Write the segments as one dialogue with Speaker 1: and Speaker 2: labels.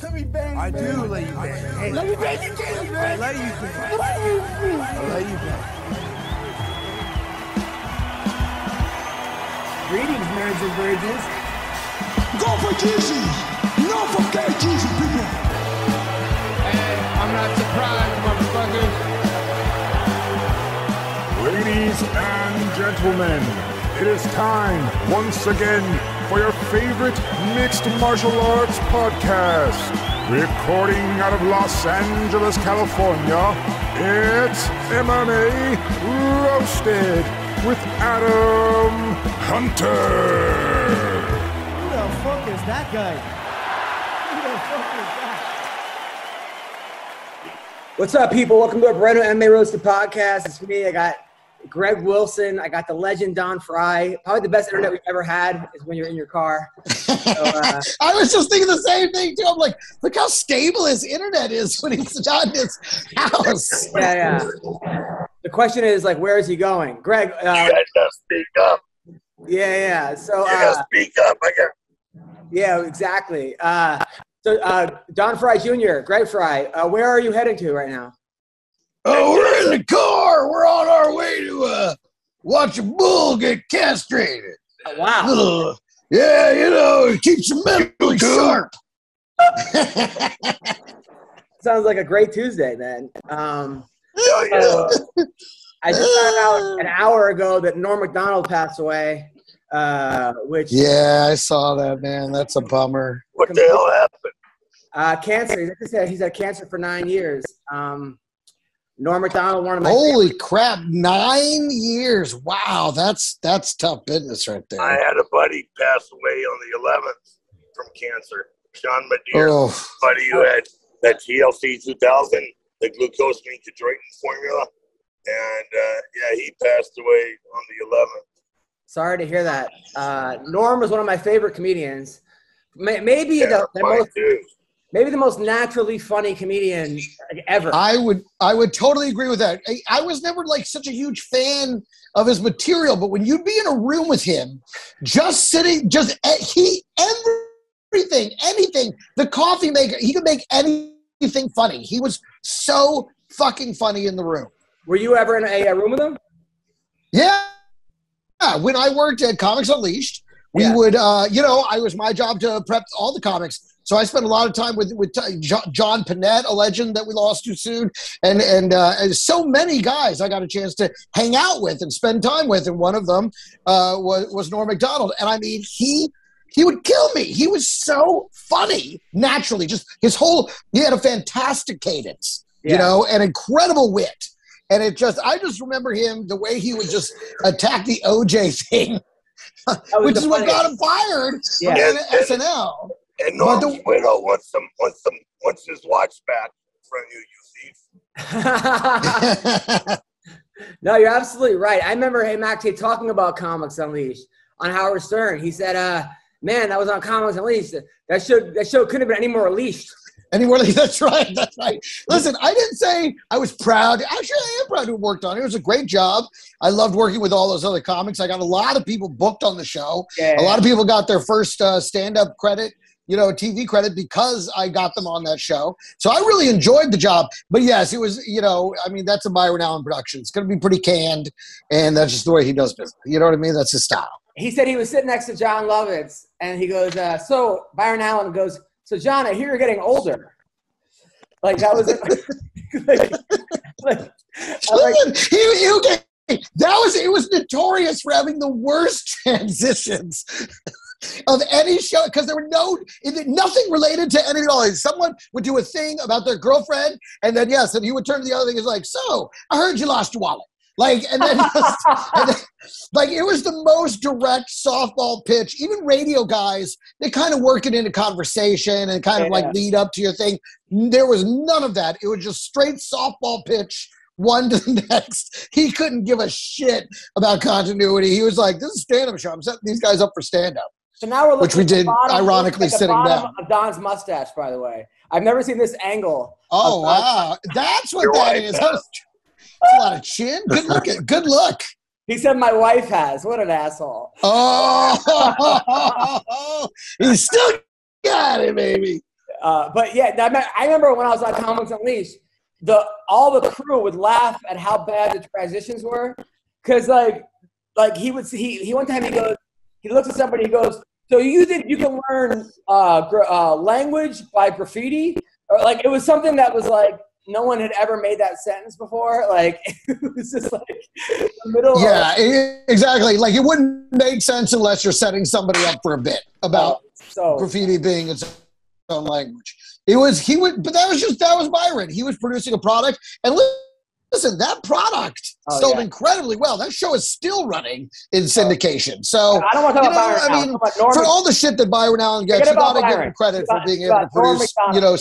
Speaker 1: Let me bang. I do let you bang. Hey, let me bang you, Katie, I let you bang. I let you bang. Greetings, marrieds and virgins.
Speaker 2: Go for Jesus. No for gay Jesus, people.
Speaker 3: And I'm not surprised, motherfuckers.
Speaker 4: Ladies and gentlemen, it is time once again for your favorite mixed martial arts podcast. Recording out of Los Angeles, California, it's MMA Roasted with Adam Hunter.
Speaker 1: Who the fuck is that guy? Who the fuck is that?
Speaker 5: What's up, people? Welcome to our Breno MMA Roasted podcast. It's me. I got Greg Wilson. I got the legend Don Frye. Probably the best internet we've ever had is when you're in your car. So, uh,
Speaker 6: I was just thinking the same thing too. I'm like, look how stable his internet is when he's not in his house.
Speaker 5: yeah, yeah. The question is like, where is he going, Greg? Uh,
Speaker 7: You gotta speak up.
Speaker 5: yeah, yeah. So,
Speaker 7: You gotta
Speaker 5: uh,
Speaker 7: speak up. I got
Speaker 5: yeah, exactly. Uh, so, uh, Don Frye Jr., Greg Fry, uh, where are you heading to right now?
Speaker 6: Oh, we're in the car. We're on our way to uh, watch a bull get castrated.
Speaker 5: Oh, wow.
Speaker 6: Little, yeah, you know, it keeps you mentally sharp.
Speaker 5: Sounds like a great Tuesday, man. Um,
Speaker 7: oh, yeah.
Speaker 5: Uh, I just found out an hour ago that Norm Macdonald passed away, uh, which
Speaker 6: yeah, I saw that, man. That's a bummer.
Speaker 7: What the hell happened?
Speaker 5: uh, cancer. Like I said, he's had cancer for nine years. Um, Norm Macdonald, one of my
Speaker 6: Holy crap, nine years! Wow, that's that's tough business right there.
Speaker 7: I had a buddy pass away on the 11th from cancer. Sean Madeir,
Speaker 6: Oh,
Speaker 7: buddy who had that TLC 2000, the glucosamine chondroitin formula, and uh, yeah, he passed away on the 11th.
Speaker 5: Sorry to hear that. Uh, Norm was one of my favorite comedians. Maybe
Speaker 7: Yeah,
Speaker 5: the, the most,
Speaker 7: too.
Speaker 5: Maybe the most naturally funny comedian ever.
Speaker 6: I would I would totally agree with that. I, I was never like such a huge fan of his material, but when you'd be in a room with him, just sitting, just he everything, anything, the coffee maker, he could make anything funny. He was so fucking funny in the room.
Speaker 5: Were you ever in a, a room with him?
Speaker 6: Yeah. Yeah, When I worked at Comics Unleashed, we
Speaker 5: Yeah.
Speaker 6: would, uh, you know, I was my job to prep all the comics. So I spent a lot of time with with uh, John Pinette, a legend that we lost too soon, and and, uh, and so many guys I got a chance to hang out with and spend time with, and one of them uh, was was Norm Macdonald, and I mean he he would kill me. He was so funny naturally, just his whole he had a fantastic cadence, you know, an incredible wit. And it just, I just remember him the way he would just attack the OJ thing, which is what got him fired
Speaker 5: Yeah.
Speaker 6: from SNL.
Speaker 7: And
Speaker 6: But
Speaker 7: Norm's
Speaker 6: the-
Speaker 7: widow wants some, wants some, wants his watch back from you, you thief.
Speaker 5: no, you're absolutely right. I remember him actually talking about Comics Unleashed on Howard Stern. He said, uh, "Man, that was on Comics Unleashed. That show, that show couldn't have been any more unleashed."
Speaker 6: Anywhere, that's right, that's right. Listen, I didn't say I was proud. Actually, I am proud to have worked on it. It was a great job. I loved working with all those other comics. I got a lot of people booked on the show.
Speaker 5: Yeah.
Speaker 6: A lot of people got their first uh, stand-up credit, you know, TV credit because I got them on that show. So I really enjoyed the job. But yes, it was, you know, I mean, that's a Byron Allen production. It's going to be pretty canned, and that's just the way he does business. You know what I mean? That's his style.
Speaker 5: He said he was sitting next to Jon Lovitz, and he goes, uh, "So Byron Allen goes, so John, I hear you're getting older." Like that was like, like, like
Speaker 6: Listen, he, he- that was it was notorious for having the worst transitions of any show because there were no nothing related to any at all. Someone would do a thing about their girlfriend, and then yes, and he would turn to the other thing. He's like, "So I heard you lost your wallet." Like, and then, just, and then like it was the most direct softball pitch. Even radio guys, they kind of work it into conversation and kind of
Speaker 5: Yeah.
Speaker 6: like lead up to your thing. There was none of that. It was just straight softball pitch, one to the next. He couldn't give a shit about continuity. He was like, "This is stand up show. I'm setting these guys up for stand up."
Speaker 5: So now we're looking
Speaker 6: Which we
Speaker 5: at the
Speaker 6: did,
Speaker 5: bottom-
Speaker 6: ironically,
Speaker 5: at the
Speaker 6: sitting down.
Speaker 5: of Don's mustache. By the way, I've never seen this angle.
Speaker 6: Oh wow, that's what
Speaker 7: Your
Speaker 6: that
Speaker 7: wife
Speaker 6: is.
Speaker 7: has.
Speaker 6: That was- that's a lot of chin. Good look. Good look.
Speaker 5: He said my wife has. What an asshole.
Speaker 6: Oh, he still got it, baby.
Speaker 5: uh, but yeah, I I remember when I was on Comics Unleashed, the all the crew would laugh at how bad the transitions were, because like like he would see he, he one time he goes he looks at somebody he goes so you think you can learn uh, gra- uh, language by graffiti or like it was something that was like no one had ever made that sentence before like it was just like the middle of-
Speaker 6: Yeah, e- exactly. Like it wouldn't make sense unless you're setting somebody up for a bit about
Speaker 5: so
Speaker 6: graffiti being its own language. It was he would, but that was just that was Byron. He was producing a product, and listen, that product
Speaker 5: Oh,
Speaker 6: sold
Speaker 5: yeah.
Speaker 6: incredibly well. That show is still running in oh. syndication. So
Speaker 5: I don't want to talk
Speaker 6: you know,
Speaker 5: about Byron
Speaker 6: I mean,
Speaker 5: Talk about Norman.
Speaker 6: for all the shit that Byron Allen gets, you gotta give him credit for being able to produce, you know,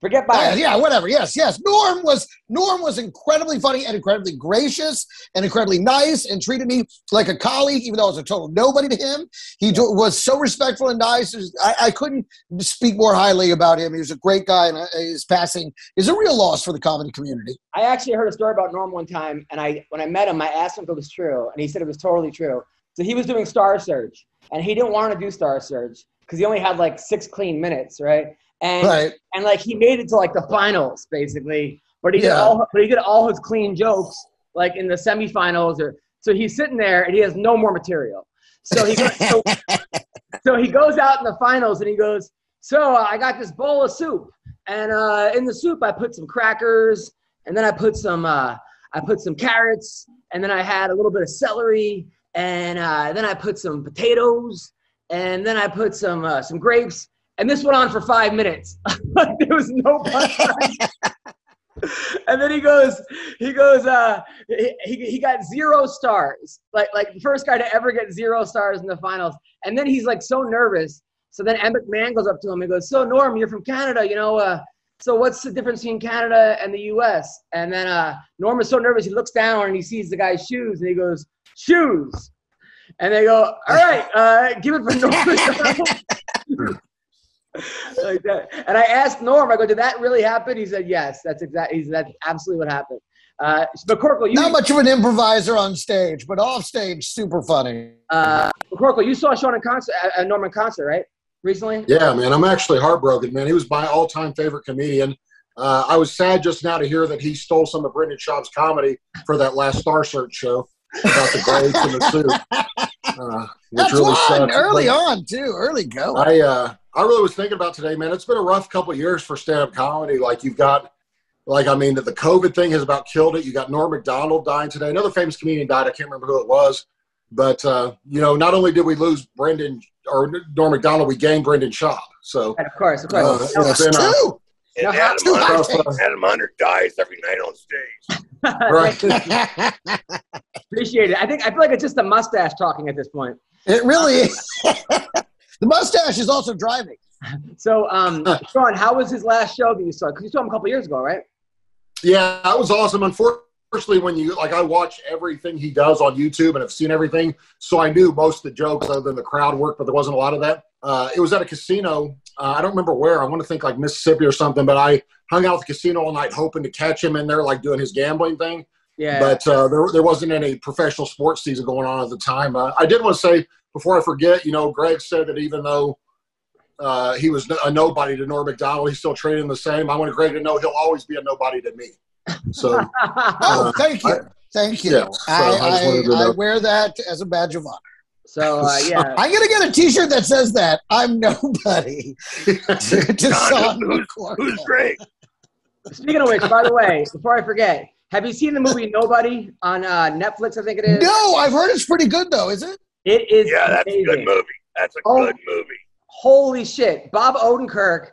Speaker 5: Forget
Speaker 6: yeah,
Speaker 5: Byron.
Speaker 6: yeah, whatever. Yes, yes. Norm was Norm was incredibly funny and incredibly gracious and incredibly nice and treated me like a colleague, even though I was a total nobody to him. He do, was so respectful and nice. I, I couldn't speak more highly about him. He was a great guy, and uh, his passing is a real loss for the comedy community.
Speaker 5: I actually heard a story about Norm one time, and I when I met him, I asked him if it was true, and he said it was totally true. So he was doing Star Search, and he didn't want to do Star Search because he only had like six clean minutes, right? And
Speaker 6: Right.
Speaker 5: and like he made it to like the finals basically, but he did all but he did all his clean jokes like in the semifinals or so he's sitting there and he has no more material. So he goes, so, so he goes out in the finals and he goes, so uh, I got this bowl of soup and uh, in the soup I put some crackers and then I put some uh, I put some carrots and then I had a little bit of celery and uh, then I put some potatoes and then I put some uh, some grapes and this went on for five minutes. there was no punchline. and then he goes, he goes, uh, he, he got zero stars, like like the first guy to ever get zero stars in the finals. And then he's like so nervous. So then Emmett McMahon goes up to him and goes, "So Norm, you're from Canada, you know? Uh, so what's the difference between Canada and the U.S.?" And then uh, Norm is so nervous, he looks down and he sees the guy's shoes, and he goes, "Shoes." And they go, "All right, uh, give it for Norm." like that. And I asked Norm, I go, did that really happen? He said, yes, that's exactly, that's absolutely what happened. Uh, McCorkle, you,
Speaker 6: Not much of an improviser on stage, but off stage, super funny.
Speaker 5: uh, McCorkle, you saw Sean in concert, uh, uh, Norm concert, right? Recently?
Speaker 8: Yeah, man, I'm actually heartbroken, man. He was my all-time favorite comedian. Uh, I was sad just now to hear that he stole some of Brendan Schaub's comedy for that last Star Search show about the grapes and the soup. Uh,
Speaker 6: That's
Speaker 8: really
Speaker 6: fun. Early
Speaker 8: But
Speaker 6: on, too. Early go.
Speaker 8: I uh, I really was thinking about today, man. It's been a rough couple of years for stand-up comedy. Like you've got, like I mean, the COVID thing has about killed it. You got Norm Macdonald dying today. Another famous comedian died. I can't remember who it was, but uh, you know, not only did we lose Brendan or Norm Macdonald, we gained Brendan Schaub. So
Speaker 5: And of course, of
Speaker 8: uh,
Speaker 5: course.
Speaker 8: it's been a,
Speaker 6: Two.
Speaker 7: And
Speaker 5: Now, how-
Speaker 7: Adam,
Speaker 6: two
Speaker 7: Hunter. Adam Hunter dies every night on stage.
Speaker 8: right.
Speaker 5: Appreciate it. I think, I feel like it's just the mustache talking at this point.
Speaker 6: It really is. the mustache is also driving.
Speaker 5: So, um, Sean, how was his last show that you saw? Because you saw him a couple years ago, right?
Speaker 8: Yeah, that was awesome. Unfortunately, when you like, I watch everything he does on YouTube and I've seen everything, so I knew most of the jokes other than the crowd work, but there wasn't a lot of that. Uh, it was at a casino. Uh, I don't remember where. I want to think like Mississippi or something, but I hung out at the casino all night hoping to catch him in there, like doing his gambling thing.
Speaker 5: Yeah.
Speaker 8: But uh, there, there wasn't any professional sports season going on at the time. Uh, I did want to say before I forget, you know, Greg said that even though uh, he was a nobody to Norm Macdonald, he's still treating him the same. I want Greg to know he'll always be a nobody to me. So
Speaker 6: Oh, thank you. Thank you.
Speaker 8: yeah, so I just
Speaker 6: I,
Speaker 8: to
Speaker 6: I, I wear that as a badge of honor.
Speaker 5: so, uh, yeah.
Speaker 6: I'm going to get a t shirt that says that. I'm nobody to, to
Speaker 7: John, who's, who's great?
Speaker 5: Speaking of which, by the way, before I forget, have you seen the movie Nobody on uh, Netflix? I think it is.
Speaker 6: No, I've heard it's pretty good, though, is it?
Speaker 5: It is
Speaker 7: Yeah, that's a good movie. That's a
Speaker 5: Oh.
Speaker 7: good movie.
Speaker 5: Holy shit. Bob Odenkirk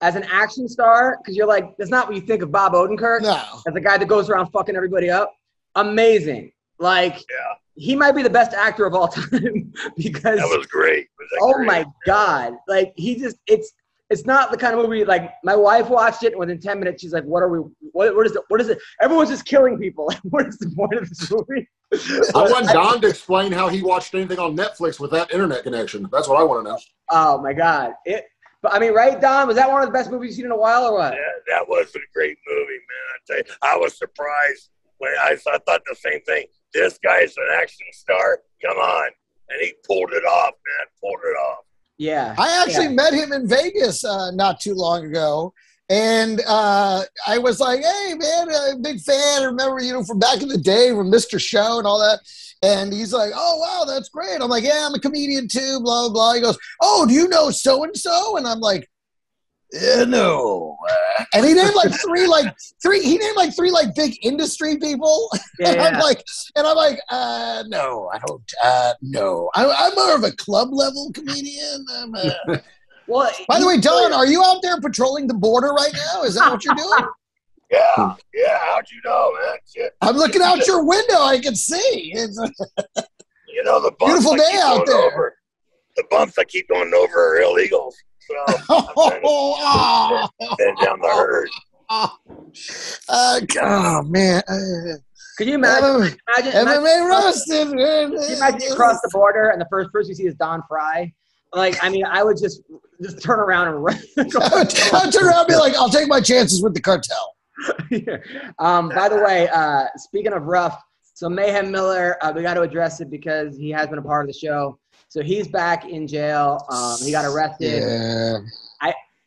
Speaker 5: as an action star, because you're like, that's not what you think of Bob Odenkirk
Speaker 6: No.
Speaker 5: as a guy that goes around fucking everybody up. Amazing. Like,
Speaker 7: Yeah,
Speaker 5: he might be the best actor of all time because,
Speaker 7: that was great. Was that
Speaker 5: oh
Speaker 7: great?
Speaker 5: my God. Like, he just, it's, it's not the kind of movie like my wife watched it and within 10 minutes she's like what are we what, what is it what is it everyone's just killing people what is the point of this movie
Speaker 8: I want Don to explain how he watched anything on Netflix with that internet connection. That's what I want to know.
Speaker 5: oh my god it but i mean right don was that one of the best movies you've seen in a while or what
Speaker 7: Yeah, that was a great movie, man. I tell you, I was surprised when I, I thought the same thing. This guy's an action star. Come on, and he pulled it off, man. Pulled it off.
Speaker 5: Yeah.
Speaker 6: I actually
Speaker 5: Yeah.
Speaker 6: met him in Vegas uh, not too long ago. And uh, I was like, hey, man, I'm a big fan. I remember, you know, from back in the day from Mr. Show and all that. And he's like, oh, wow, that's great. I'm like, yeah, I'm a comedian too, blah, blah, blah. He goes, oh, do you know so and so? And I'm like, yeah, no. And he named like three, like three, he named like three, like big industry people.
Speaker 5: Yeah,
Speaker 6: And I'm like, and I'm like, uh, no, I don't, uh, no. I, I'm more of a club level comedian. I'm a,
Speaker 5: well,
Speaker 6: by the way, Don, are you out there patrolling the border right now? Is that what you're doing?
Speaker 7: Yeah, yeah. How'd you know, man? Shit.
Speaker 6: I'm looking out your window. I can see. It's,
Speaker 7: You know the bumps
Speaker 6: Beautiful day out there.
Speaker 7: Over, the bumps I keep going over are illegals. So
Speaker 6: oh, oh,
Speaker 7: been down the herd.
Speaker 6: oh, uh, oh, man. Uh,
Speaker 5: Could you imagine? Imagine, imagine,
Speaker 6: MMA roasted.
Speaker 5: Can you imagine you cross the border and the first person you see is Don Frye? Like, I mean, I would just just turn around and run.
Speaker 6: I would, I would turn around and be like, I'll take my chances with the cartel.
Speaker 5: um, by the way, uh, speaking of rough, so Mayhem Miller, uh, we got to address it because he has been a part of the show. So he's back in jail. Um, he got arrested.
Speaker 6: Yeah.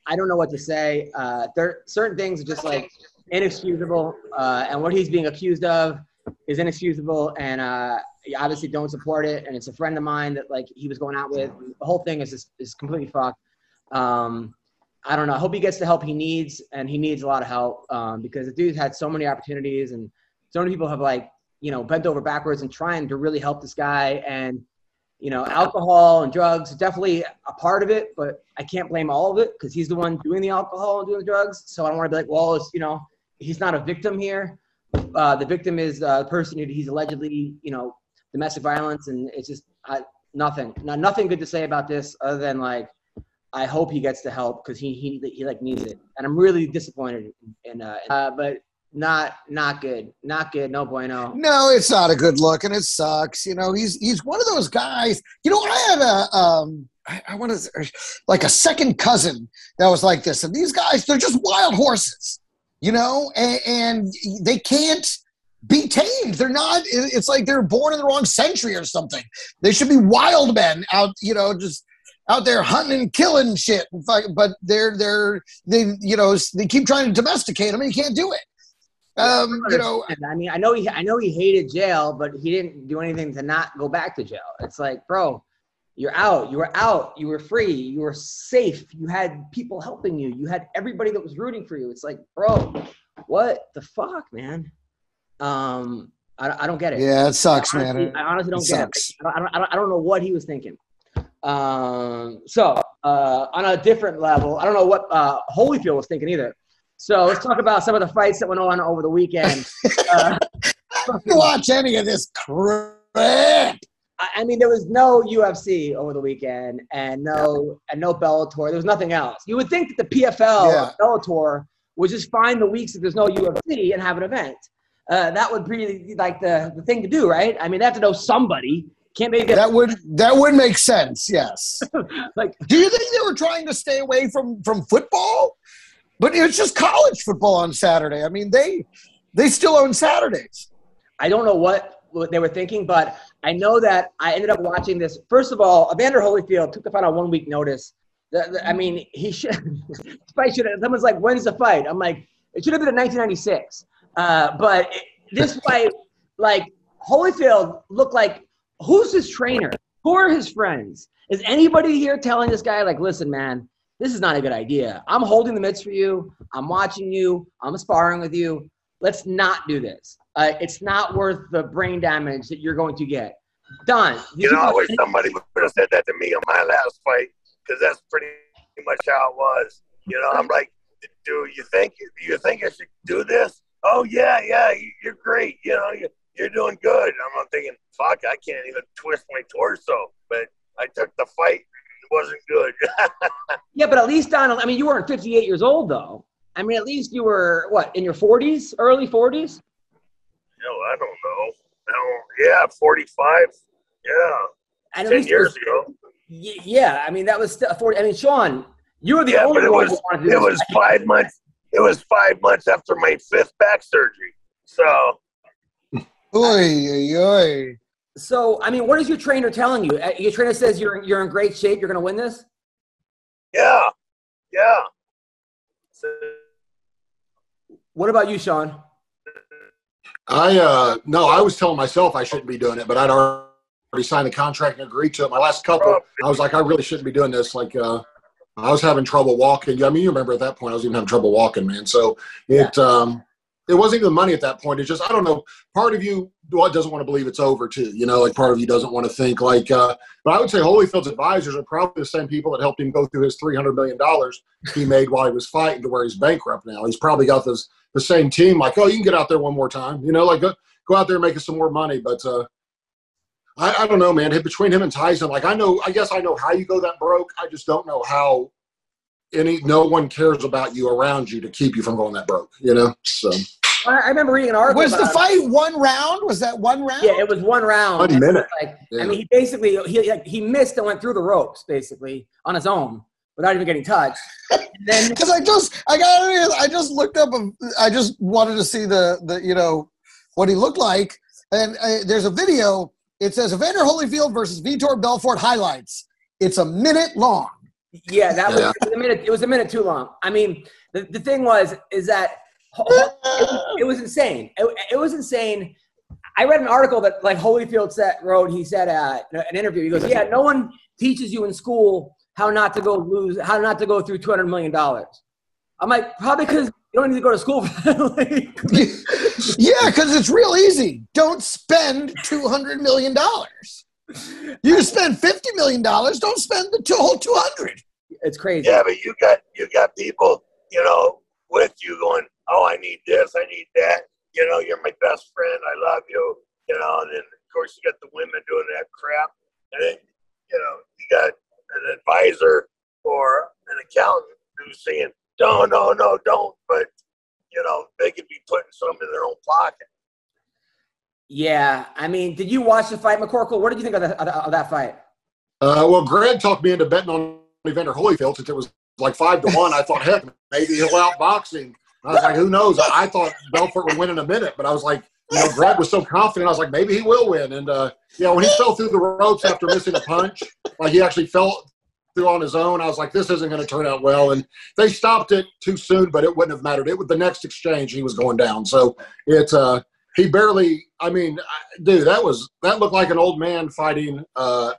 Speaker 5: I don't know what to say. Uh, there certain things are just like inexcusable, uh, and what he's being accused of is inexcusable, and uh, you obviously don't support it. And it's a friend of mine that like he was going out with. The whole thing is just, is completely fucked. Um, I don't know. I hope he gets the help he needs, and he needs a lot of help um, because the dude's had so many opportunities, and so many people have like you know bent over backwards and trying to really help this guy, and you know, alcohol and drugs definitely a part of it, but I can't blame all of it because he's the one doing the alcohol and doing the drugs. So I don't want to be like, well, it's, you know, he's not a victim here. Uh, the victim is uh, the person who he's allegedly, you know, domestic violence, and it's just I, nothing, not, nothing good to say about this other than like, I hope he gets the help because he, he he like needs it, and I'm really disappointed in, uh, uh, but not not good, not good, no bueno.
Speaker 6: No, it's not a good look, and it sucks. You know, he's he's one of those guys. You know, I had a um, I, I want to like a second cousin that was like this, and these guys they're just wild horses. You know, and, and they can't be tamed. They're not. It's like they're born in the wrong century or something. They should be wild men out. You know, just out there hunting and killing shit. and fuck- But they're they're they you know they keep trying to domesticate them, and you can't do it. Um, you know,
Speaker 5: I mean, I know he, I know he hated jail, but he didn't do anything to not go back to jail. It's like, bro, you're out. You were out. You were free. You were safe. You had people helping you. You had everybody that was rooting for you. It's like, bro, what the fuck, man? Um, I, I don't get it.
Speaker 6: Yeah, it sucks,
Speaker 5: I honestly,
Speaker 6: man.
Speaker 5: I honestly don't
Speaker 6: It
Speaker 5: get
Speaker 6: sucks.
Speaker 5: it. I don't, I, don't, I don't know what he was thinking. Um, so uh, on a different level, I don't know what uh, Holyfield was thinking either. So let's talk about some of the fights that went on over the weekend. Uh,
Speaker 6: watch any of this crap.
Speaker 5: I I mean, there was no UFC over the weekend, and no and no Bellator. There was nothing else. You would think that the PFL,
Speaker 6: Yeah.
Speaker 5: Bellator, would just find the weeks that there's no UFC and have an event. Uh, that would be like the, the thing to do, right? I mean, they have to know somebody. Can't maybe get
Speaker 6: That would that would make sense. Yes.
Speaker 5: like
Speaker 6: Do you think they were trying to stay away from from football? But it's just college football on Saturday. I mean, they they still own Saturdays.
Speaker 5: I don't know what, what they were thinking, but I know that I ended up watching this. First of all, Evander Holyfield took the fight on one week notice. The- the- I mean, he should. fight should. have- Someone's like, "When's the fight?" I'm like, "It should have been in 1996." Uh, but it, this fight, like Holyfield, looked like who's his trainer? Who are his friends? Is anybody here telling this guy like, "Listen, man, this is not a good idea. I'm holding the mitts for you. I'm watching you. I'm sparring with you. Let's not do this. Uh, it's not worth the brain damage that you're going to get. Don, did
Speaker 7: You know, I wish somebody would have said that to me on my last fight because that's pretty much how it was. You know, I'm like, dude, you think you think I should do this? Oh yeah, yeah, you- you're great. You know, you're doing good. I'm not thinking, fuck, I can't even twist my torso. But I took the fight. It wasn't good.
Speaker 5: yeah, but at least Donald. I mean, you weren't 58 years old though. I mean, at least you were what in your 40s, early 40s.
Speaker 7: No, I don't know. No, yeah, 45. Yeah,
Speaker 5: And at
Speaker 7: 10
Speaker 5: least
Speaker 7: years ago.
Speaker 5: Y- yeah, I mean that was still 40. I mean, Sean, you were the
Speaker 7: Yeah,
Speaker 5: only
Speaker 7: but it
Speaker 5: one
Speaker 7: was
Speaker 5: who wanted to do
Speaker 7: it
Speaker 5: this.
Speaker 7: was five months. It was five months after my fifth back surgery. So
Speaker 6: Oy, oy, oy.
Speaker 5: So, I mean, what is your trainer telling you? Uh, Your trainer says you're you're in great shape. You're going to win this.
Speaker 7: Yeah, yeah. So,
Speaker 5: What about you, Sean?
Speaker 8: I uh no, I was telling myself I shouldn't be doing it, but I'd already signed the contract and agreed to it. My last couple, I was like, I really shouldn't be doing this. Like, uh, I was having trouble walking. I mean, you remember at that point, I was even having trouble walking, man. So it um it wasn't even money at that point. It's just I don't know. Part of you doesn't want to believe it's over too. You know, like part of you doesn't want to think like. uh But I would say Holyfield's advisors are probably the same people that helped him go through his three hundred million dollars he made while he was fighting to where he's bankrupt now. He's probably got this the same team. Like, oh, you can get out there one more time. You know, like go, go out there and make us some more money. But uh I, I don't know, man. Between him and Tyson, like I know, I guess I know how you go that broke. I just don't know how any no one cares about you around you to keep you from going that broke. You know, so.
Speaker 5: I I remember reading an article.
Speaker 6: Was the
Speaker 5: about it.
Speaker 6: fight one round? Was that one round?
Speaker 5: Yeah, it was one round.
Speaker 8: One
Speaker 5: And it was
Speaker 8: minute.
Speaker 5: Like,
Speaker 8: Yeah.
Speaker 5: I mean, he basically he like, he missed and went through the ropes basically on his own without even getting touched. Then
Speaker 6: Because I just, I got, I just looked up. A, I just wanted to see the, the, you know, what he looked like, and uh, there's a video. It says Evander Holyfield versus Vitor Belfort highlights. It's a minute long.
Speaker 5: Yeah, that was,
Speaker 8: Yeah.
Speaker 5: it was a minute. It was a minute too long. I mean, the, the thing was is that it was, it was insane. It, it was insane. I read an article that like Holyfield said wrote. He said uh, an interview. He goes, "Yeah, no one teaches you in school how not to go lose, how not to go through two hundred million dollars." I'm like, probably because you don't need to go to school for that. Like,
Speaker 6: yeah, because it's real easy. Don't spend two hundred million dollars. You spend fifty million dollars. Don't spend the two, whole two hundred.
Speaker 5: it's crazy.
Speaker 7: yeah, but you got you got people, you know, with you going, oh, I need this, I need that. You know, you're my best friend. I love you. You know, and then of course you got the women doing that crap, and then you know you got an advisor or an accountant who's saying, no, no, no, don't. But you know, they could be putting some in their own pocket.
Speaker 5: Yeah, I mean, did you watch the fight, McCorkle? What did you think of, the, of, that fight?
Speaker 8: Uh, well, Greg talked me into betting on Evander Holyfield since it was like five to one. I thought, heck, maybe he'll outbox him. I was like, who knows? I, I thought Belfort would win in a minute, but I was like, you know, Greg was so confident. I was like, maybe he will win. And uh, yeah, when he fell through the ropes after missing a punch, like he actually fell through on his own. I was like, this isn't going to turn out well. And they stopped it too soon, but it wouldn't have mattered. It was the next exchange he was going down. So it's uh, he barely. I mean, dude, that was that looked like an old man fighting uh,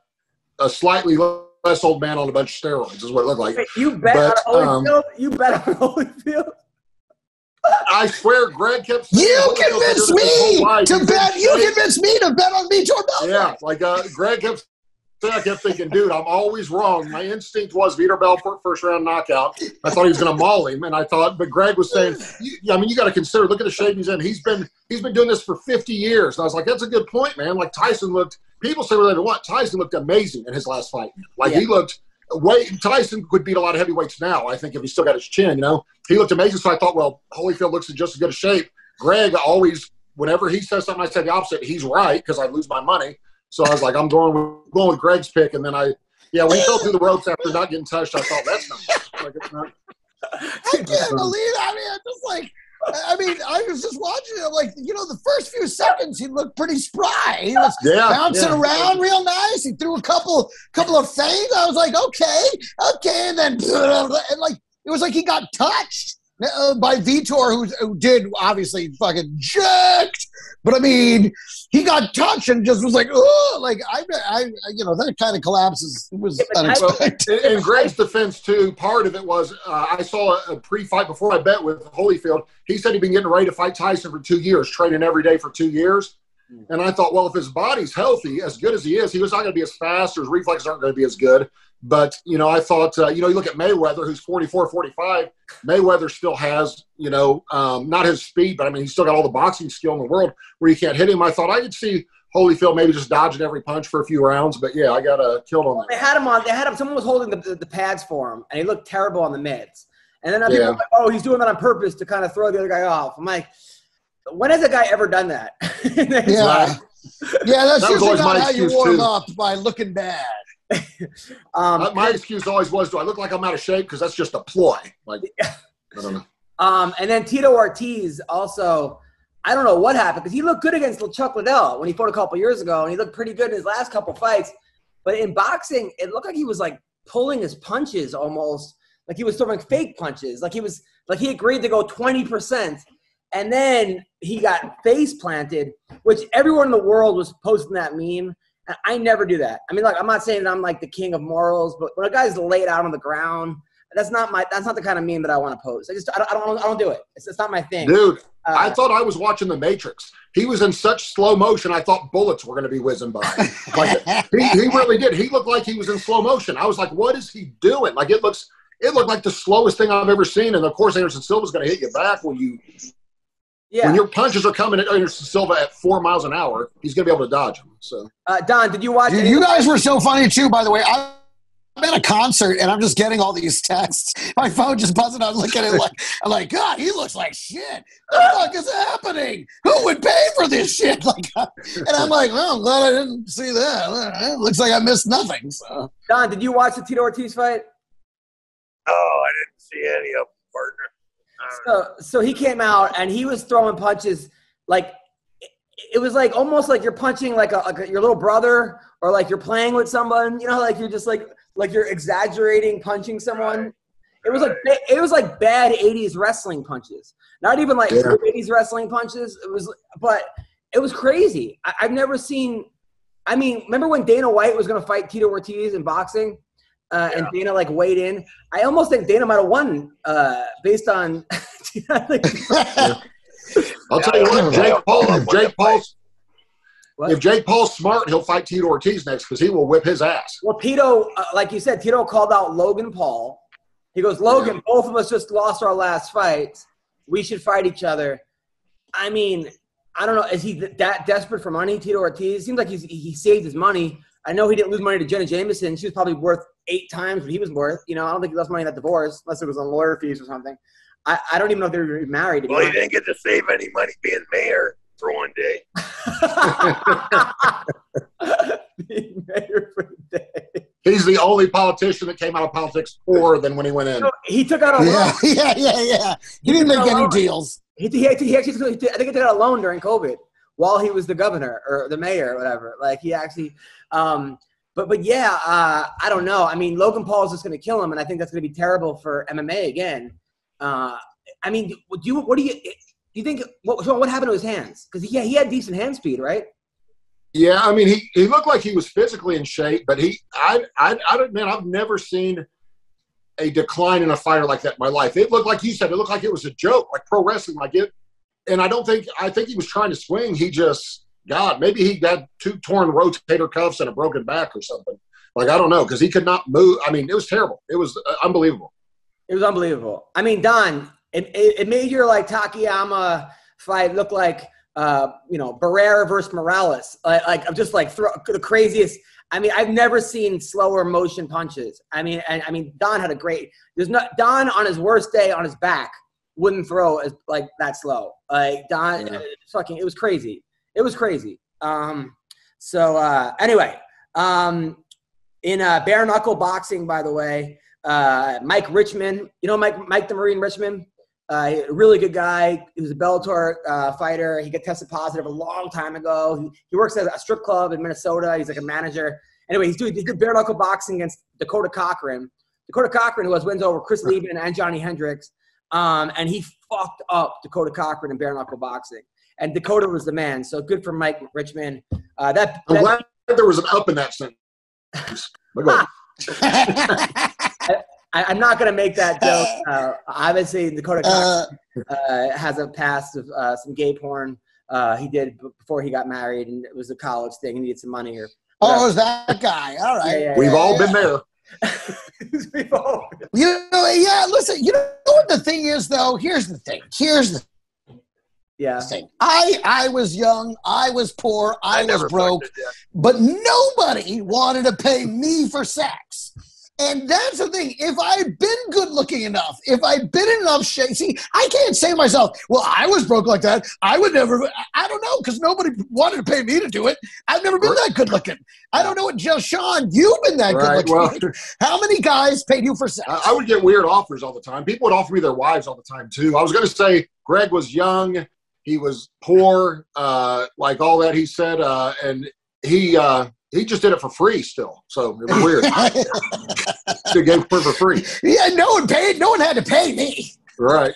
Speaker 8: a slightly less old man on a bunch of steroids. Is what it looked like.
Speaker 5: You bet
Speaker 8: But,
Speaker 5: on
Speaker 8: um,
Speaker 5: Holyfield? you bet on Holyfield?
Speaker 8: I swear, Greg kept. saying
Speaker 6: You convinced
Speaker 8: doing this his
Speaker 6: me to bet. You convinced me to bet on Vitor Belfort.
Speaker 8: Yeah, like uh, Greg kept. I kept thinking, dude, I'm always wrong. My instinct was Vitor Belfort first round knockout. I thought he was going to maul him, and I thought, but Greg was saying, I mean, you got to consider. Look at the shape he's in. He's been he's been doing this for 50 years. And I was like, that's a good point, man. Like Tyson looked. People say whatever they want. Tyson looked amazing in his last fight. Like he looked. Way Tyson could beat a lot of heavyweights now. I think if he still got his chin, you know, he looked amazing. So I thought, well, Holyfield looks in just as good a shape. Greg always, whenever he says something, I say the opposite. He's right because I lose my money. So I was like, I'm going with going with Greg's pick, and then I, yeah, when he fell through the ropes after not getting touched, I thought that's not like it's not.
Speaker 6: I can't believe. I mean, I'm just like. I mean, I was just watching it. I'm like, you know, the first few seconds he looked pretty spry. He was
Speaker 8: Yeah,
Speaker 6: bouncing
Speaker 8: yeah.
Speaker 6: around real nice. He threw a couple, couple of feints. I was like, okay, okay, and then and like it was like he got touched uh, by Vitor, who, who did obviously fucking jerked. But I mean, he got touched and just was like, oh, like I, I, you know, that kind of collapses It was
Speaker 5: Yeah, but I-
Speaker 6: unexpected.
Speaker 8: In, in Greg's defense, too, part of it was uh, I saw a, a pre-fight before I bet with Holyfield. He said he'd been getting ready to fight Tyson for two years, training every day for two years. And I thought, well, if his body's healthy, as good as he is, he was not going to be as fast, or his reflexes aren't going to be as good. But, you know, I thought, uh, you know, you look at Mayweather, who's 44, 45. Mayweather still has, you know, um, not his speed, but I mean, he's still got all the boxing skill in the world where you can't hit him. I thought I could see Holyfield maybe just dodging every punch for a few rounds. But, yeah, I got uh, killed on that.
Speaker 5: They had him on. They had him. Someone was holding the, the, the pads for him, and he looked terrible on the mitts. And then people
Speaker 8: Yeah.
Speaker 5: were like, "Oh, he's doing that on purpose to kind of throw the other guy off." I'm like, when has a guy ever done that?
Speaker 6: Yeah. Yeah, that's
Speaker 8: That was
Speaker 6: usually not how you warm
Speaker 8: too.
Speaker 6: up by looking bad.
Speaker 5: um,
Speaker 8: my excuse always was, do I look like I'm out of shape? Because that's just a ploy. Like, I don't know.
Speaker 5: Um, and then Tito Ortiz also, I don't know what happened because he looked good against Chuck Liddell when he fought a couple years ago, and he looked pretty good in his last couple fights. But in boxing, it looked like he was like pulling his punches almost like he was throwing fake punches. Like he was like he agreed to go 20%. And then he got face planted, which everyone in the world was posting that meme. I never do that. I mean, like I'm not saying that I'm like the king of morals, but when a guy's laid out on the ground, that's not my that's not the kind of meme that I want to post. I just I don't I don't, I don't do it. It's, it's not my thing.
Speaker 8: Dude,
Speaker 5: Uh,
Speaker 8: I thought I was watching The Matrix. He was in such slow motion, I thought bullets were going to be whizzing by. Like he, he really did. He looked like he was in slow motion. I was like, what is he doing? Like it looks, it looked like the slowest thing I've ever seen. And of course, Anderson Silva's going to hit you back when you
Speaker 5: yeah.
Speaker 8: when your punches are coming at Anderson Silva at four miles an hour. He's going to be able to dodge them. So
Speaker 5: uh, Don, did you watch?
Speaker 6: Dude, you guys were so funny too, by the way. I- I'm at a concert and I'm just getting all these texts. My phone just buzzing. I'm looking at it like, I'm like, God, he looks like shit. What the fuck is happening? Who would pay for this shit? Like, and I'm like, well, I'm glad I didn't see that. It looks like I missed nothing. So.
Speaker 5: Don, did you watch the Tito Ortiz fight?
Speaker 7: Oh, I didn't see any of them, partner.
Speaker 5: So, so he came out and he was throwing punches like it- was like almost like you're punching like, a, like a, your little brother or like you're playing with someone. You know, like you're just like like you're exaggerating punching someone.
Speaker 7: Right.
Speaker 5: It was like it was like bad '80s wrestling punches. Not even like
Speaker 8: Yeah.
Speaker 5: '80s wrestling punches. It was, but it was crazy. I, I've never seen. I mean, remember when Dana White was going to fight Tito Ortiz in boxing, uh, and Dana like weighed in? I almost think Dana might have won uh, based on. like,
Speaker 8: I'll tell you what, Jake Paul, if Jake Paul's,
Speaker 5: What?
Speaker 8: if Jake Paul's smart, he'll fight Tito Ortiz next because he will whip his ass.
Speaker 5: Well, Tito, uh, like you said, Tito called out Logan Paul. He goes, Logan, both of us just lost our last fight. We should fight each other. I mean, I don't know. Is he th- that desperate for money, Tito Ortiz? Seems like he's, he saved his money. I know he didn't lose money to Jenna Jameson. She was probably worth eight times what he was worth. You know, I don't think he lost money in that divorce, unless it was on lawyer fees or something. I, I don't even know if they were married. to be
Speaker 7: well, he didn't get to save any money being mayor for one day.
Speaker 5: Being mayor for the day.
Speaker 8: He's the only politician that came out of politics poorer than when he went in.
Speaker 5: So he took out a loan.
Speaker 6: Yeah, yeah, yeah, yeah. He didn't make any deals.
Speaker 5: He, he, actually- he actually, he I think he took out a loan during COVID while he was the governor or the mayor or whatever. Like he actually, um, but but yeah, uh, I don't know. I mean, Logan Paul is just going to kill him, and I think that's going to be terrible for MMA again. Uh, I mean, do you what do you do you think? What, so what happened to his hands? Because yeah, he had decent hand speed, right?
Speaker 8: Yeah, I mean, he, he looked like he was physically in shape, but he, I, I, I don't, man, I've never seen a decline in a fighter like that in my life. It looked like you said, it looked like it was a joke, like pro wrestling, like it. And I don't think, I think he was trying to swing. He just, God, maybe he got two torn rotator cuffs and a broken back or something. Like, I don't know, because he could not move. I mean, it was terrible. It was uh, unbelievable.
Speaker 5: It was unbelievable. I mean, Don, it, it, it made your like Takayama fight look like uh, you know Barrera versus Morales. Like, like I'm just like throw, the craziest. I mean, I've never seen slower motion punches. I mean, and I mean, Don had a great. There's not Don on his worst day on his back wouldn't throw as like that slow. Like Don,
Speaker 8: Yeah.
Speaker 5: fucking, it was crazy. It was crazy. Um, so uh, anyway, um, in uh, bare knuckle boxing, by the way, uh, Mike Richmond. You know Mike Mike the Marine Richmond. Uh, really good guy. He was a Bellator uh, fighter. He got tested positive a long time ago. He, he works at a strip club in Minnesota. He's like a manager. Anyway, he's doing he did bare knuckle boxing against Dakota Cochran. Dakota Cochran, who has wins over Chris Leben and Johny Hendricks, um, and he fucked up Dakota Cochran in bare knuckle boxing. And Dakota was the man. So good for Mike Richmond. Uh, that,
Speaker 8: I'm
Speaker 5: that
Speaker 8: glad there was an up in that sentence. But go ahead.
Speaker 5: I, I'm not going to make that joke. Uh, obviously, Dakota
Speaker 6: Uh,
Speaker 5: uh, has a past of uh, some gay porn. Uh, he did before he got married, and it was a college thing. He needed some money. Or
Speaker 6: oh, is that guy? All right.
Speaker 5: Yeah, yeah,
Speaker 8: We've
Speaker 5: yeah,
Speaker 8: all been there.
Speaker 5: We've all-
Speaker 6: You know, yeah. Listen, you know what the thing is, though. Here's the thing. Here's the
Speaker 5: yeah.
Speaker 6: thing. I I was young. I was poor. I, was broke.
Speaker 7: fucked a dick.
Speaker 6: But nobody wanted to pay me for sex. And that's the thing. If I'd been good looking enough, if I'd been in enough shape, see, I can't say to myself, well, I was broke like that. I would never, I don't know, because nobody wanted to pay me to do it. I've never been that good looking. I don't know what, Joe Sean, you've been that
Speaker 8: Right.
Speaker 6: good looking.
Speaker 8: Well,
Speaker 6: How many guys paid you for sex?
Speaker 8: I I would get weird offers all the time. People would offer me their wives all the time too. I was going to say Greg was young, he was poor, uh, like all that he said, uh, and he uh, he just did it for free still. So it was weird. Should gave her for free.
Speaker 6: Yeah, no one paid. No one had to pay me.
Speaker 8: Right.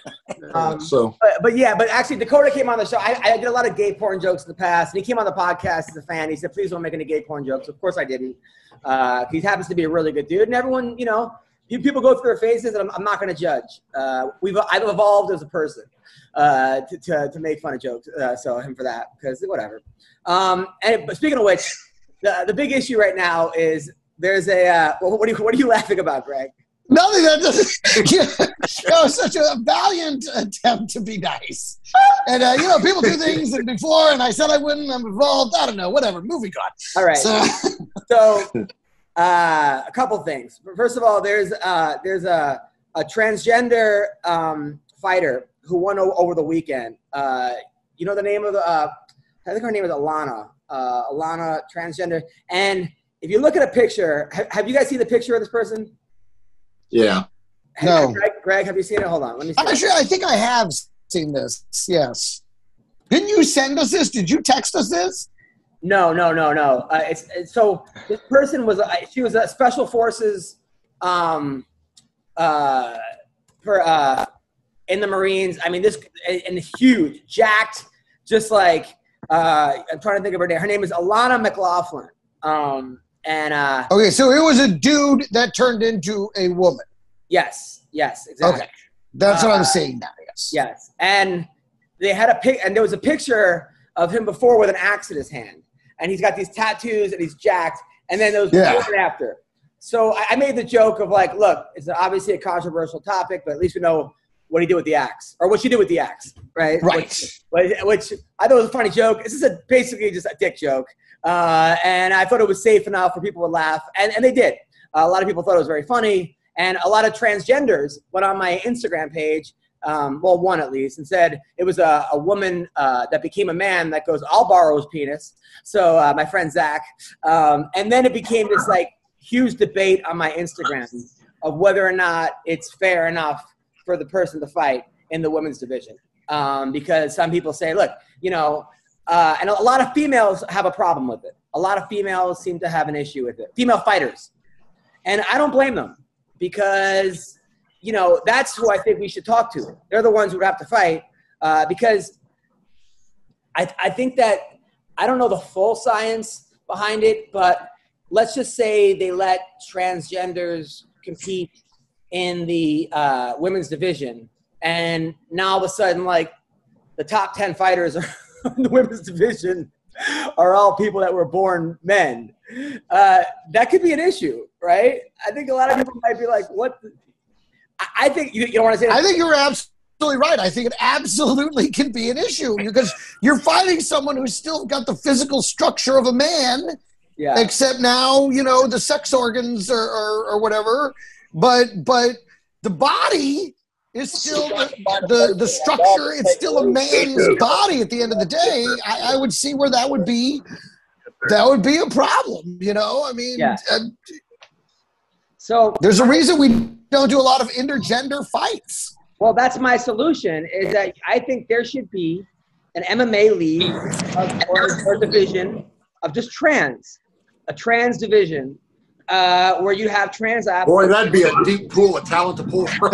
Speaker 5: Um,
Speaker 8: so
Speaker 5: But, but yeah, but actually, Dakota came on the show. I, I did a lot of gay porn jokes in the past, and he came on the podcast as a fan. He said, "Please don't make any gay porn jokes." Of course, I didn't. Uh, he happens to be a really good dude, and everyone, you know, pe- people go through their phases, and I'm, I'm not going to judge. Uh, we've I've evolved as a person uh, to, to to make fun of jokes. Uh, so him for that because whatever. Um, and but speaking of which, the the big issue right now is there's a uh, what, what are you what are you laughing about, Greg?
Speaker 6: Nothing that doesn't. Was such a valiant attempt to be nice. And uh, you know, people do things and before, and I said I wouldn't. I'm involved. I don't know. Whatever. Moving on.
Speaker 5: All right.
Speaker 6: So,
Speaker 5: So, uh, a couple things. First of all, there's uh, there's a, a transgender um, fighter who won o- over the weekend. Uh, you know the name of the? Uh, I think her name is Alana. Uh, Alana, transgender. And if you look at a picture, have, have you guys seen the picture of this person?
Speaker 8: yeah.
Speaker 6: No.
Speaker 5: Greg, Greg, have you seen it? Hold on. Let me see.
Speaker 6: actually, I think I have seen this. Yes. Didn't you send us this? Did you text us this?
Speaker 5: No, no, no, no. Uh, it's, it's so this person was uh, she was a special forces um, uh, for uh, in the Marines. I mean, this and huge, jacked, just like uh, I'm trying to think of her name. Her name is Alana McLaughlin. Um, and uh,
Speaker 6: Okay, so it was a dude that turned into a woman.
Speaker 5: yes, yes, exactly.
Speaker 6: Okay, that's what
Speaker 5: Uh,
Speaker 6: I'm saying now. Yes.
Speaker 5: Yes, and they had a pic, and there was a picture of him before with an axe in his hand, and he's got these tattoos and he's jacked, and then those
Speaker 6: Yeah.
Speaker 5: before and after. So I, I made the joke of like, look, it's obviously a controversial topic, but at least we know what he did with the axe, or what she did with the axe, right?
Speaker 6: Right.
Speaker 5: Which, which, which I thought was a funny joke. This is a, basically just a dick joke, uh, and I thought it was safe enough for people to laugh, and, and they did. Uh, a lot of people thought it was very funny, and a lot of transgenders went on my Instagram page um, well, one at least, and said it was a, a woman uh, that became a man that goes, I'll borrow his penis. So uh, my friend Zach. Um, and then it became this like huge debate on my Instagram of whether or not it's fair enough for the person to fight in the women's division. Um, because some people say, look, you know, uh, and a lot of females have a problem with it. A lot of females seem to have an issue with it. Female fighters. And I don't blame them because you know, that's who I think we should talk to. They're the ones who would have to fight uh, because I, I think that I don't know the full science behind it, but let's just say they let transgenders compete in the uh, women's division, and now all of a sudden, like the top ten fighters are in the women's division are all people that were born men. Uh, that could be an issue, right? I think a lot of people might be like, "What?" I- think you, you don't want to say.
Speaker 6: I think you're absolutely right. I think it absolutely can be an issue because you're fighting someone who's still got the physical structure of a man,
Speaker 5: yeah.
Speaker 6: except now you know the sex organs or, or, or whatever. But but the body is still the, the the structure. It's still a man's body at the end of the day. I, I would see where that would be. That would be a problem. You know, I mean,
Speaker 5: Yeah.
Speaker 6: uh,
Speaker 5: So,
Speaker 6: there's a reason we don't do a lot of intergender fights.
Speaker 5: well, that's my solution. Is that I think there should be an MMA league of, or, or division of just trans, a trans division uh, where you have trans athletes.
Speaker 8: Boy, that'd be a deep pool of talent to pull from.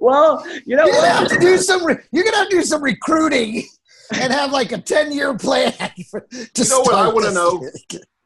Speaker 5: well, you know
Speaker 6: You're gonna have to do some. Re- you're gonna have to do some recruiting and have like a ten year plan. For, to
Speaker 8: You know what I wanna
Speaker 6: this.
Speaker 8: know?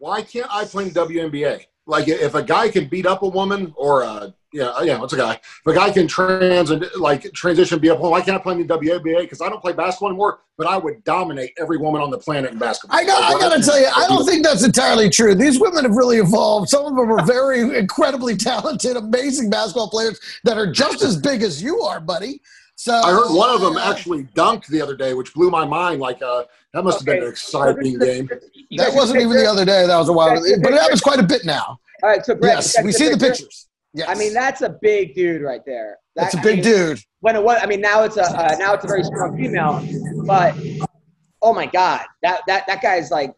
Speaker 8: Why can't I play in WNBA? Like, if a guy can beat up a woman, or a, yeah, yeah, it's a guy. If a guy can trans and like transition, be up, a woman, why can't I play in the WNBA? Because I don't play basketball anymore, but I would dominate every woman on the planet in basketball.
Speaker 6: I got. I got to tell you, I don't think that's entirely true. These women have really evolved. Some of them are very incredibly talented, amazing basketball players that are just as big as you are, buddy. So
Speaker 8: I heard one of them
Speaker 6: uh,
Speaker 8: actually dunked the other day, which blew my mind. Like, uh, that must have been an exciting game.
Speaker 6: That wasn't even the other day. That was a while,
Speaker 5: Guys, see the
Speaker 6: but that
Speaker 5: picture?
Speaker 6: was quite a bit now.
Speaker 5: All right, so Greg,
Speaker 6: Yes,
Speaker 5: you guys
Speaker 6: we see the pictures. Yes,
Speaker 5: I mean, that's a big dude right there. That-
Speaker 6: that's a big
Speaker 5: mean,
Speaker 6: dude.
Speaker 5: when it was, I mean, now it's a uh, now it's a very strong female, but oh my god, that that that guy's like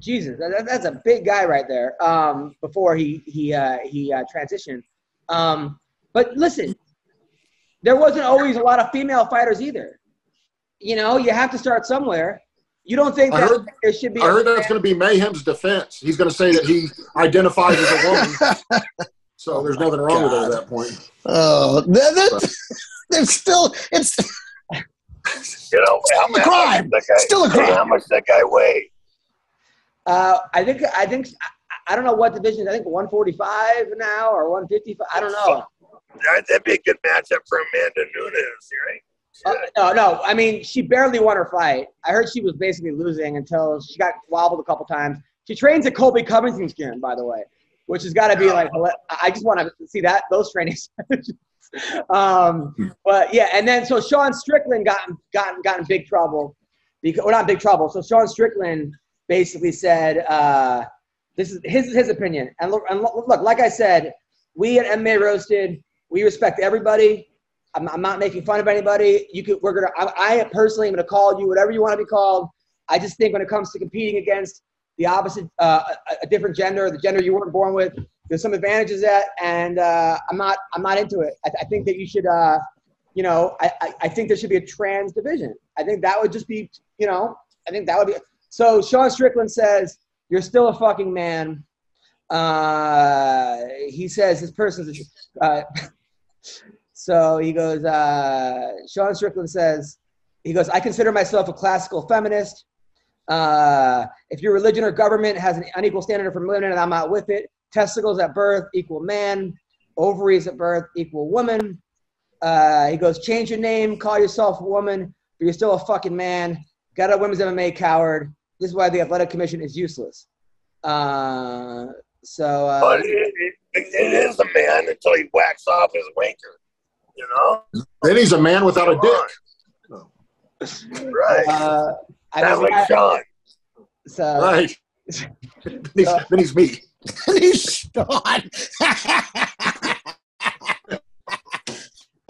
Speaker 5: Jesus. That, that's a big guy right there. Um, before he he uh, he uh, transitioned, um, but listen, there wasn't always a lot of female fighters either. You know, you have to start somewhere. You don't think that
Speaker 8: heard-
Speaker 5: there should be?
Speaker 8: I heard that's going to be Mayhem's defense. He's going to say that he identifies as a woman. So there's nothing wrong with it at that point.
Speaker 6: Oh, that, that, it's still it's
Speaker 7: You know, how much,
Speaker 6: crime.
Speaker 7: That guy,
Speaker 6: Still a
Speaker 7: hey,
Speaker 6: crime.
Speaker 7: How much that guy weigh?
Speaker 5: Uh, I think I think I, I don't know what division. I think 145 now or 155. I don't know.
Speaker 7: That- That'd be a good matchup for Amanda Nunes, right?
Speaker 5: Uh, no, no. I mean, she barely won her fight. I heard she was basically losing until she got wobbled a couple times. She trains at Colby Covington's gym, by the way, which has got to be like. I just want to see that those training sessions. um, but yeah, and then so Sean Strickland got got got in big trouble because well, not big trouble. So Sean Strickland basically said, uh, "This is his his opinion." And look, and look, look, like I said, we at MMA Roasted, we respect everybody. I'm, I'm not making fun of anybody. You could, we're gonna. I, I personally am gonna call you whatever you want to be called. I just think when it comes to competing against the opposite, uh, a, a different gender, the gender you weren't born with, there's some advantages that, and uh, I'm not, I'm not into it. I, I think that you should, uh, you know, I, I, I think there should be a trans division. I think that would just be, you know, I think that would be. So Sean Strickland says you're still a fucking man. Uh, he says this person's. Uh, so he goes, uh, Sean Strickland says, he goes, I consider myself a classical feminist. Uh, if your religion or government has an unequal standard for women, and I'm not with it. Testicles at birth equal man, ovaries at birth equal woman. Uh, he goes, change your name, call yourself a woman, but you're still a fucking man. Got a women's MMA coward. This is why the athletic commission is useless. Uh, so uh,
Speaker 7: But it, it, it is a man until he whacks off his wanker. You know?
Speaker 8: Then he's a man without a dick.
Speaker 7: on. Right.
Speaker 5: uh, I
Speaker 7: Sounds like Sean.
Speaker 5: so
Speaker 8: Right. then, he's, then he's me.
Speaker 6: he's Sean.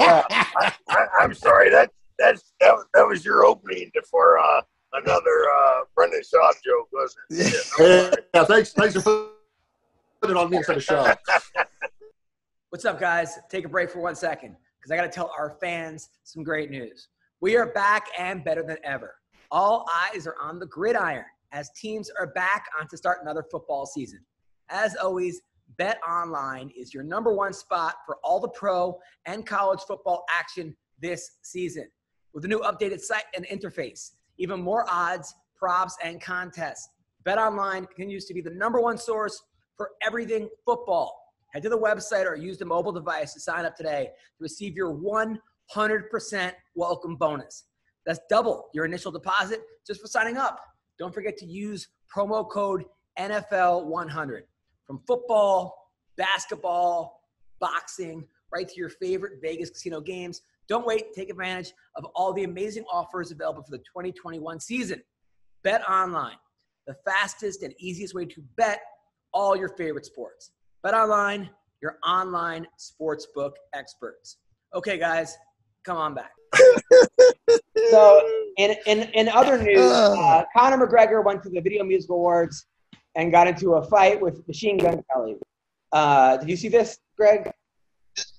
Speaker 7: I, I'm sorry. That that's that, that was your opening for uh, another uh, Brendan Schaub joke, wasn't it? Yeah, I'm
Speaker 8: Hey,
Speaker 7: sorry.
Speaker 8: yeah, thanks, thanks for putting it on me instead of Schaub.
Speaker 9: What's up, guys? Take a break for one second because I got to tell our fans some great news. We are back and better than ever. All eyes are on the gridiron as teams are back on to start another football season. As always, Bet Online is your number one spot for all the pro and college football action this season. With a new updated site and interface, even more odds, props, and contests. Bet Online continues to be the number one source for everything football. Head to the website or use the mobile device to sign up today to receive your 100% welcome bonus. That's double your initial deposit just for signing up. Don't forget to use promo code NFL100. From football, basketball, boxing, right to your favorite Vegas casino games. Don't wait. Take advantage of all the amazing offers available for the 2021 season. Bet online, the fastest and easiest way to bet all your favorite sports. Bet online, your online sportsbook experts. Okay, guys, come on back.
Speaker 5: So, in, in, in other news, uh, Conor McGregor went to the Video Music Awards and got into a fight with Machine Gun Kelly. Uh, did you see this, Greg?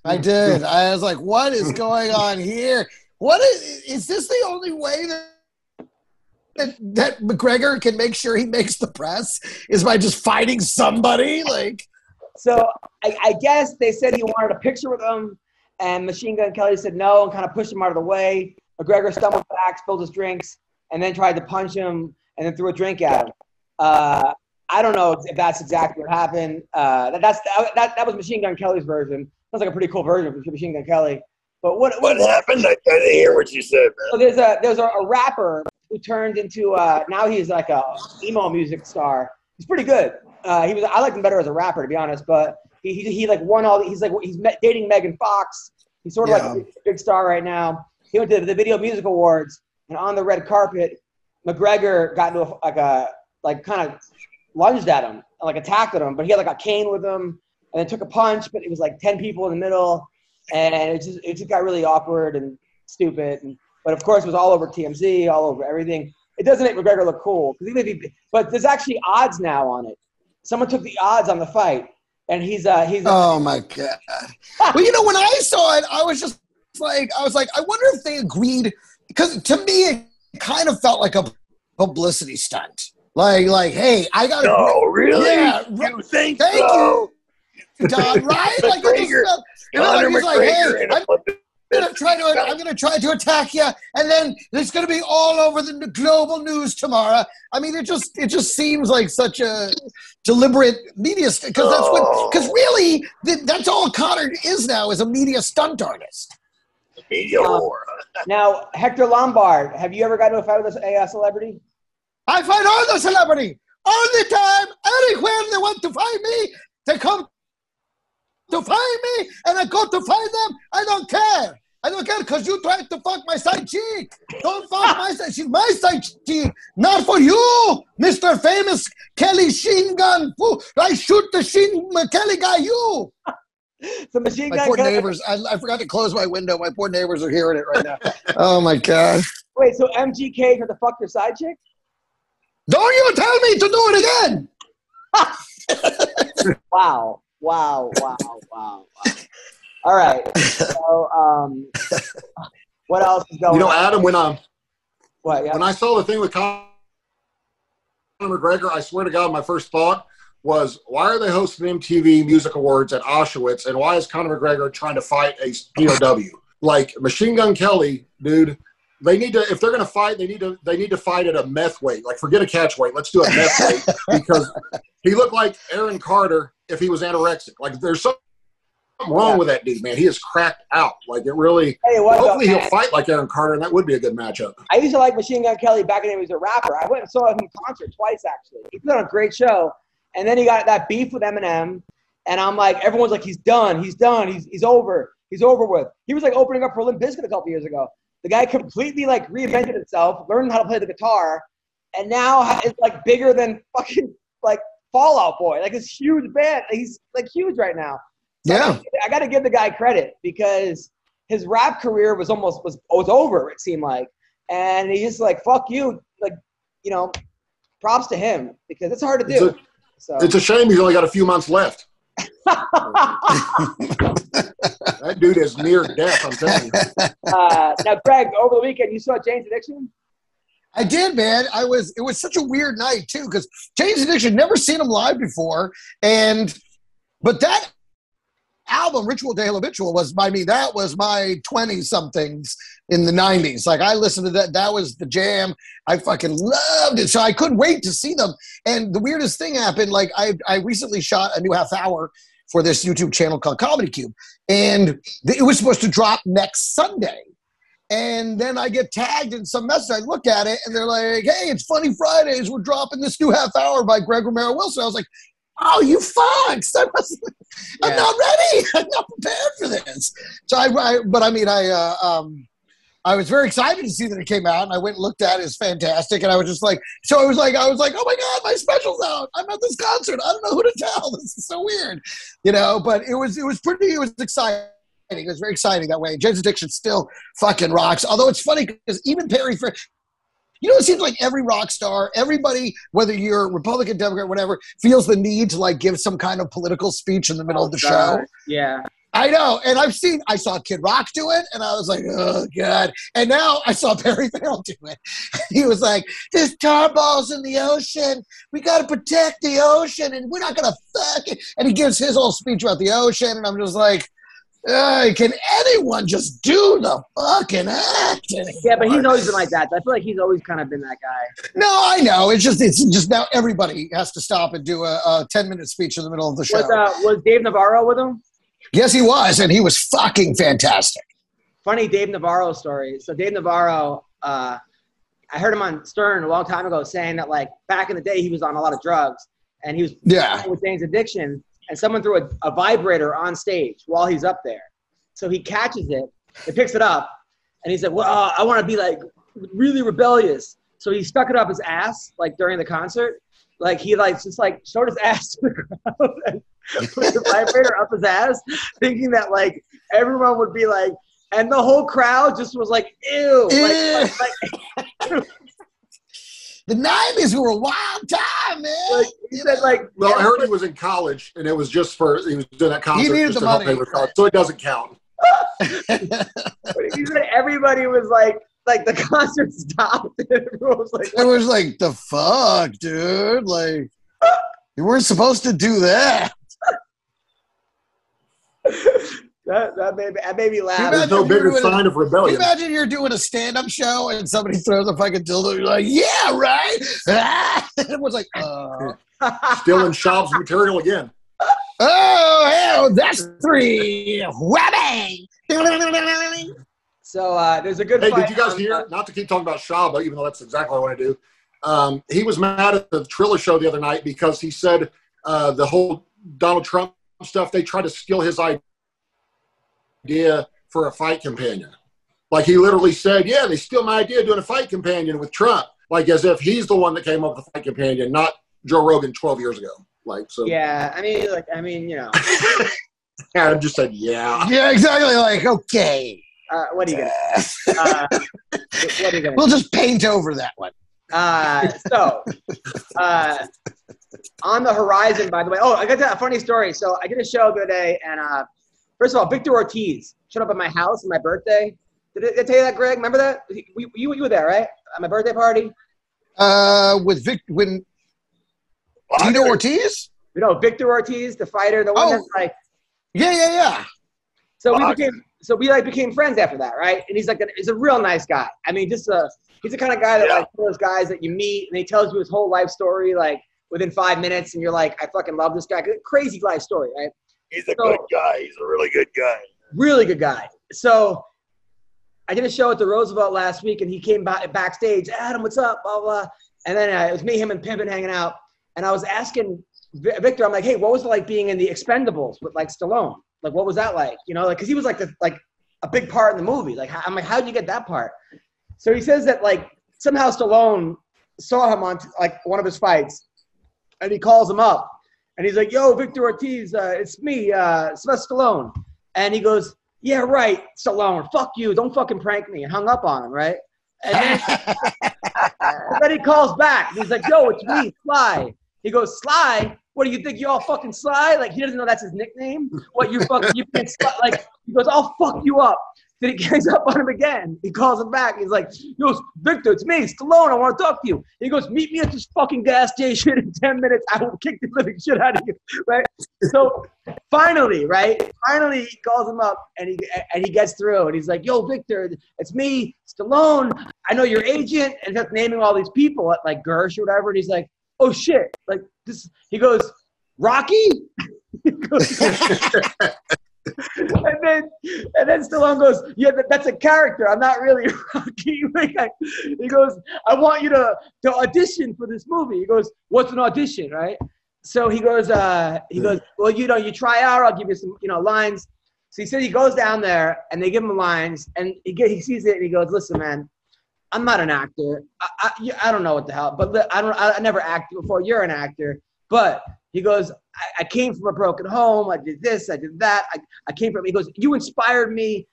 Speaker 6: I did. I was like, what is going on here? What is, is this the only way that, that that McGregor can make sure he makes the press is by just fighting somebody? Like,
Speaker 5: So, I, I guess they said he wanted a picture with him, and Machine Gun Kelly said no and kind of pushed him out of the way. McGregor stumbled back, spilled his drinks, and then tried to punch him and then threw a drink at him. Uh, I don't know if that's exactly what happened. Uh, that, that's that, that was Machine Gun Kelly's version. Sounds like a pretty cool version of Machine Gun Kelly. But what
Speaker 7: What happened? I, I didn't hear what you said,
Speaker 5: So there's a there's a, a rapper who turned into uh, now he's like a emo music star. He's pretty good. Uh, he was I liked him better as a rapper to be honest, but he he, he like won all. The, he's like he's met, dating Megan Fox. He's sort of like a big, big star right now. He went to the Video Music Awards and on the red carpet, McGregor got into a, like a like kind of lunged at him, like attacked at him, but he had like a cane with him and then took a punch, but it was like ten people in the middle, and it just it just got really awkward and stupid. And, but of course, it was all over TMZ, all over everything. It doesn't make McGregor look cool because even if he, but there's actually odds now on it. Someone took the odds on the fight, and he's uh he's
Speaker 6: oh my god. Well, you know, when I saw it, I was just like, I was like, I wonder if they agreed because to me, it kind of felt like a publicity stunt. Like, like, hey, I got
Speaker 7: No, really?
Speaker 6: Yeah,
Speaker 7: you think
Speaker 6: thank
Speaker 7: so?
Speaker 6: you, Don, right? Like, it
Speaker 7: McGregor.
Speaker 6: just, you know, like, he's like, hey,
Speaker 7: in a
Speaker 6: I'm gonna try to, I'm gonna try to attack you, and then it's gonna be all over the global news tomorrow. I mean, it just, it just seems like such a deliberate media because that's what, because really, th- that's all Conor is now is a media stunt artist.
Speaker 7: Media
Speaker 5: Um,
Speaker 7: war.
Speaker 5: Now, Hector Lombard, have you ever gotten into a fight with a uh, celebrity?
Speaker 6: I fight all the celebrity all the time, anywhere they want to find me. They come to find me, and I go to find them. I don't care. I don't care because you tried to fuck my side chick. Don't fuck my side. She's my side chick, not for you, Mister Famous Kelly Sheen Gun. Fool. I shoot the Sheen uh, Kelly guy. You.
Speaker 5: So machine
Speaker 6: My
Speaker 5: gun.
Speaker 6: poor
Speaker 5: Kelly-
Speaker 6: neighbors. I, I forgot to close my window. My poor neighbors are hearing it right now. oh my god.
Speaker 5: Wait, so MGK tried to fuck your side chick?
Speaker 6: Don't you tell me to do it again.
Speaker 5: Wow. Wow. Wow. Wow. Wow. All right. So, um, what else is going on?
Speaker 8: You know,
Speaker 5: on?
Speaker 8: Adam, when I
Speaker 5: What? Yeah.
Speaker 8: when I saw the thing with Conor McGregor, I swear to God, my first thought was, why are they hosting MTV Music Awards at Auschwitz, and why is Conor McGregor trying to fight a POW? Like Machine Gun Kelly, dude. They need to if they're going to fight, they need to they need to fight at a meth weight. Like forget a catch weight, let's do a meth weight because he looked like Aaron Carter if he was anorexic. Like there's something wrong with that dude, man. He is cracked out. Like it really.
Speaker 5: Hey, though,
Speaker 8: Hopefully he'll fight like Aaron Carter, and that would be a good matchup.
Speaker 5: I used to like Machine Gun Kelly back when he was a rapper. I went and saw him in concert twice actually. He put on a great show, and then he got that beef with Eminem, and I'm like, everyone's like, he's done, he's done, he's he's over, he's over with. He was like opening up for Limp Bizkit a couple years ago. The guy completely like reinvented himself, learned how to play the guitar, and now is like bigger than fucking like Fall Out Boy. Like this huge band. He's like huge right now. So
Speaker 6: Yeah.
Speaker 5: I got to give the guy credit because his rap career was almost was was over. It seemed like, and he's just like, "Fuck you!" Like, you know, props to him because it's hard to
Speaker 8: It's
Speaker 5: do.
Speaker 8: a-
Speaker 5: so
Speaker 8: It's a shame he's only got a few months left. That dude is near death. I'm telling you.
Speaker 5: uh, now, Greg, over the weekend you saw Jane's Addiction.
Speaker 6: I did, man. I was. It was such a weird night too, because Jane's Addiction never seen him live before, and but that album, Ritual de Habitual, was by me. That was my twenty somethings in the nineties. Like I listened to that. That was the jam. I fucking loved it. So I couldn't wait to see them. And the weirdest thing happened. Like I, I recently shot a new half hour for this YouTube channel called Comedy Cube, and it was supposed to drop next Sunday. And then I get tagged in some message. I look at it and they're like, hey, it's Funny Fridays. We're dropping this new half hour by Greg Romero Wilson. I was like, oh, you fucks. I was, I'm not ready. I'm not prepared for this. So I, I but I mean, I, uh, um, I was very excited to see that it came out, and I went and looked at it. It's fantastic, and I was just like, so I was like, I was like, oh my god, my special's out! I'm at this concert. I don't know who to tell. This is so weird, you know. But it was, it was pretty, it was exciting. It was very exciting that way. Jane's Addiction still fucking rocks. Although it's funny because even Perry you know, it seems like every rock star, everybody, whether you're Republican, Democrat, whatever, feels the need to like give some kind of political speech in the middle of the oh, show.
Speaker 5: Yeah.
Speaker 6: I know, and I've seen. I saw Kid Rock do it, and I was like, "Oh God!" And now I saw Perry Farrell do it. He was like, "There's tar balls in the ocean. We got to protect the ocean, and we're not gonna fuck it." And he gives his whole speech about the ocean, and I'm just like, uh, "Can anyone just do the fucking act?"
Speaker 5: Yeah, but he's always been like that. I feel like he's always kind of been that guy.
Speaker 6: No, I know. It's just it's just now everybody has to stop and do a, a ten minute speech in the middle of the show.
Speaker 5: Was uh, was Dave Navarro with him?
Speaker 6: yes, he was, and he was fucking fantastic.
Speaker 5: funny Dave Navarro story. So Dave Navarro, uh, I heard him on Stern a long time ago saying that like back in the day he was on a lot of drugs and he was
Speaker 6: Yeah.
Speaker 5: with Jane's addiction and someone threw a, a vibrator on stage while he's up there. So he catches it, he picks it up, and he's like, "Well, uh, I want to be like really rebellious." So he stuck it up his ass like during the concert, like he like just like showed his ass to the crowd and put the vibrator up his ass, thinking that like everyone would be like, and the whole crowd just was like, "Ew!" Like, like, like,
Speaker 6: The nineties were a wild time, man.
Speaker 5: like, he said like,
Speaker 8: Well, I heard he was in college, and it was just for he was doing that concert He
Speaker 6: needed
Speaker 8: just
Speaker 6: the
Speaker 8: to help
Speaker 6: money.
Speaker 8: pay so it doesn't count.
Speaker 5: he said everybody was like like the concert stopped. And everyone was like,
Speaker 6: It was like the fuck, dude. Like you weren't supposed to do that.
Speaker 5: that, that made me, that made me laugh.
Speaker 8: There's no bigger
Speaker 6: you're doing
Speaker 8: sign of
Speaker 6: Can you
Speaker 8: rebellion.
Speaker 6: imagine you're doing a stand-up show and somebody throws a fucking dildo? You're like, yeah, right. Ah! Everyone's like, uh,
Speaker 8: Stealing Schaub's material again.
Speaker 6: oh hell, that's three. Whammy.
Speaker 5: So uh, there's a good
Speaker 8: Hey,
Speaker 5: fight.
Speaker 8: did you guys hear?
Speaker 5: uh,
Speaker 8: Not to keep talking about Shaba, even though that's exactly what I want to do. Um, he was mad at the Triller show the other night because he said uh, the whole Donald Trump stuff. They tried to steal his idea for a fight companion. Like he literally said, "Yeah, they steal my idea doing a fight companion with Trump." Like as if he's the one that came up with the fight companion, not Joe Rogan 12 years ago. Like so.
Speaker 5: yeah, I mean, like, I mean, you know,
Speaker 8: Adam just said, "Yeah."
Speaker 6: Yeah, exactly. Like, okay,
Speaker 5: uh, what are you gonna? Uh, what are you gonna?
Speaker 6: we'll just paint over that one.
Speaker 5: Uh, so, uh, on the horizon, by the way. Oh, I got a funny story. So I did a show the other day, and uh, first of all, Victor Ortiz showed up at my house on my birthday. Did I, did I tell you that, Greg? Remember that? You, you, you were there, right? At my birthday party.
Speaker 6: Uh, with Vic, when Tito Ortiz.
Speaker 5: You know, Victor Ortiz, the fighter, the one
Speaker 6: Oh.
Speaker 5: that's like.
Speaker 6: Yeah, yeah, yeah.
Speaker 5: So we became so we like became friends after that, right? And he's like, a, he's a real nice guy. I mean, just a he's the kind of guy that
Speaker 7: Yeah.
Speaker 5: like those guys that you meet and he tells you his whole life story like within five minutes, and you're like, I fucking love this guy. Crazy life story, right?
Speaker 7: He's a
Speaker 5: So-
Speaker 7: good guy. He's a really good guy.
Speaker 5: really good guy. So I did a show at the Roosevelt last week, and he came by, backstage. Adam, what's up? Blah blah. And then uh, it was me, him, and Pimpin hanging out. And I was asking Victor, I'm like, hey, what was it like being in the Expendables with like Stallone? Like, what was that like? You know, like, cause he was like the, like a big part in the movie. Like, how, I'm like, how did you get that part? So he says that like somehow Stallone saw him on like one of his fights, and he calls him up, and he's like, "Yo, Victor Ortiz, uh, it's me, uh, Sylvester Stallone." And he goes, "Yeah, right, Stallone. Fuck you. Don't fucking prank me." And hung up on him, right? And then, and then he calls back. He's like, "Yo, it's me, Sly." He goes, "Sly? What do you think? You're all fucking Sly? Like he doesn't know that's his nickname. What you fucking you Sly? Like he goes, "I'll fuck you up." Then he gangs up on him again. He calls him back. He's like, "Yo, Victor, it's me, Stallone. I want to talk to you." He goes, "Meet me at this fucking gas station in ten minutes. I will kick the living shit out of you." Right? So finally, right? Finally, he calls him up and he and he gets through and he's like, "Yo, Victor, it's me, Stallone. I know your agent." And just naming all these people at like Gersh or whatever. And he's like, "Oh shit!" Like this. He goes, "Rocky." He goes- and then and then Stallone goes, "Yeah, that, that's a character. I'm not really Rocky." He goes, "I want you to to audition for this movie." He goes, "What's an audition?" Right? So he goes, uh, he goes, "Well, you know, you try out. I'll give you some, you know, lines." So he said he goes down there and they give him lines, and he get, he sees it and he goes, "Listen, man." I'm not an actor. I, I, I don't know what the hell, but I don't. I never acted before. You're an actor, but he goes. I, I came from a broken home. I did this. I did that. I, I came from. He goes. You inspired me,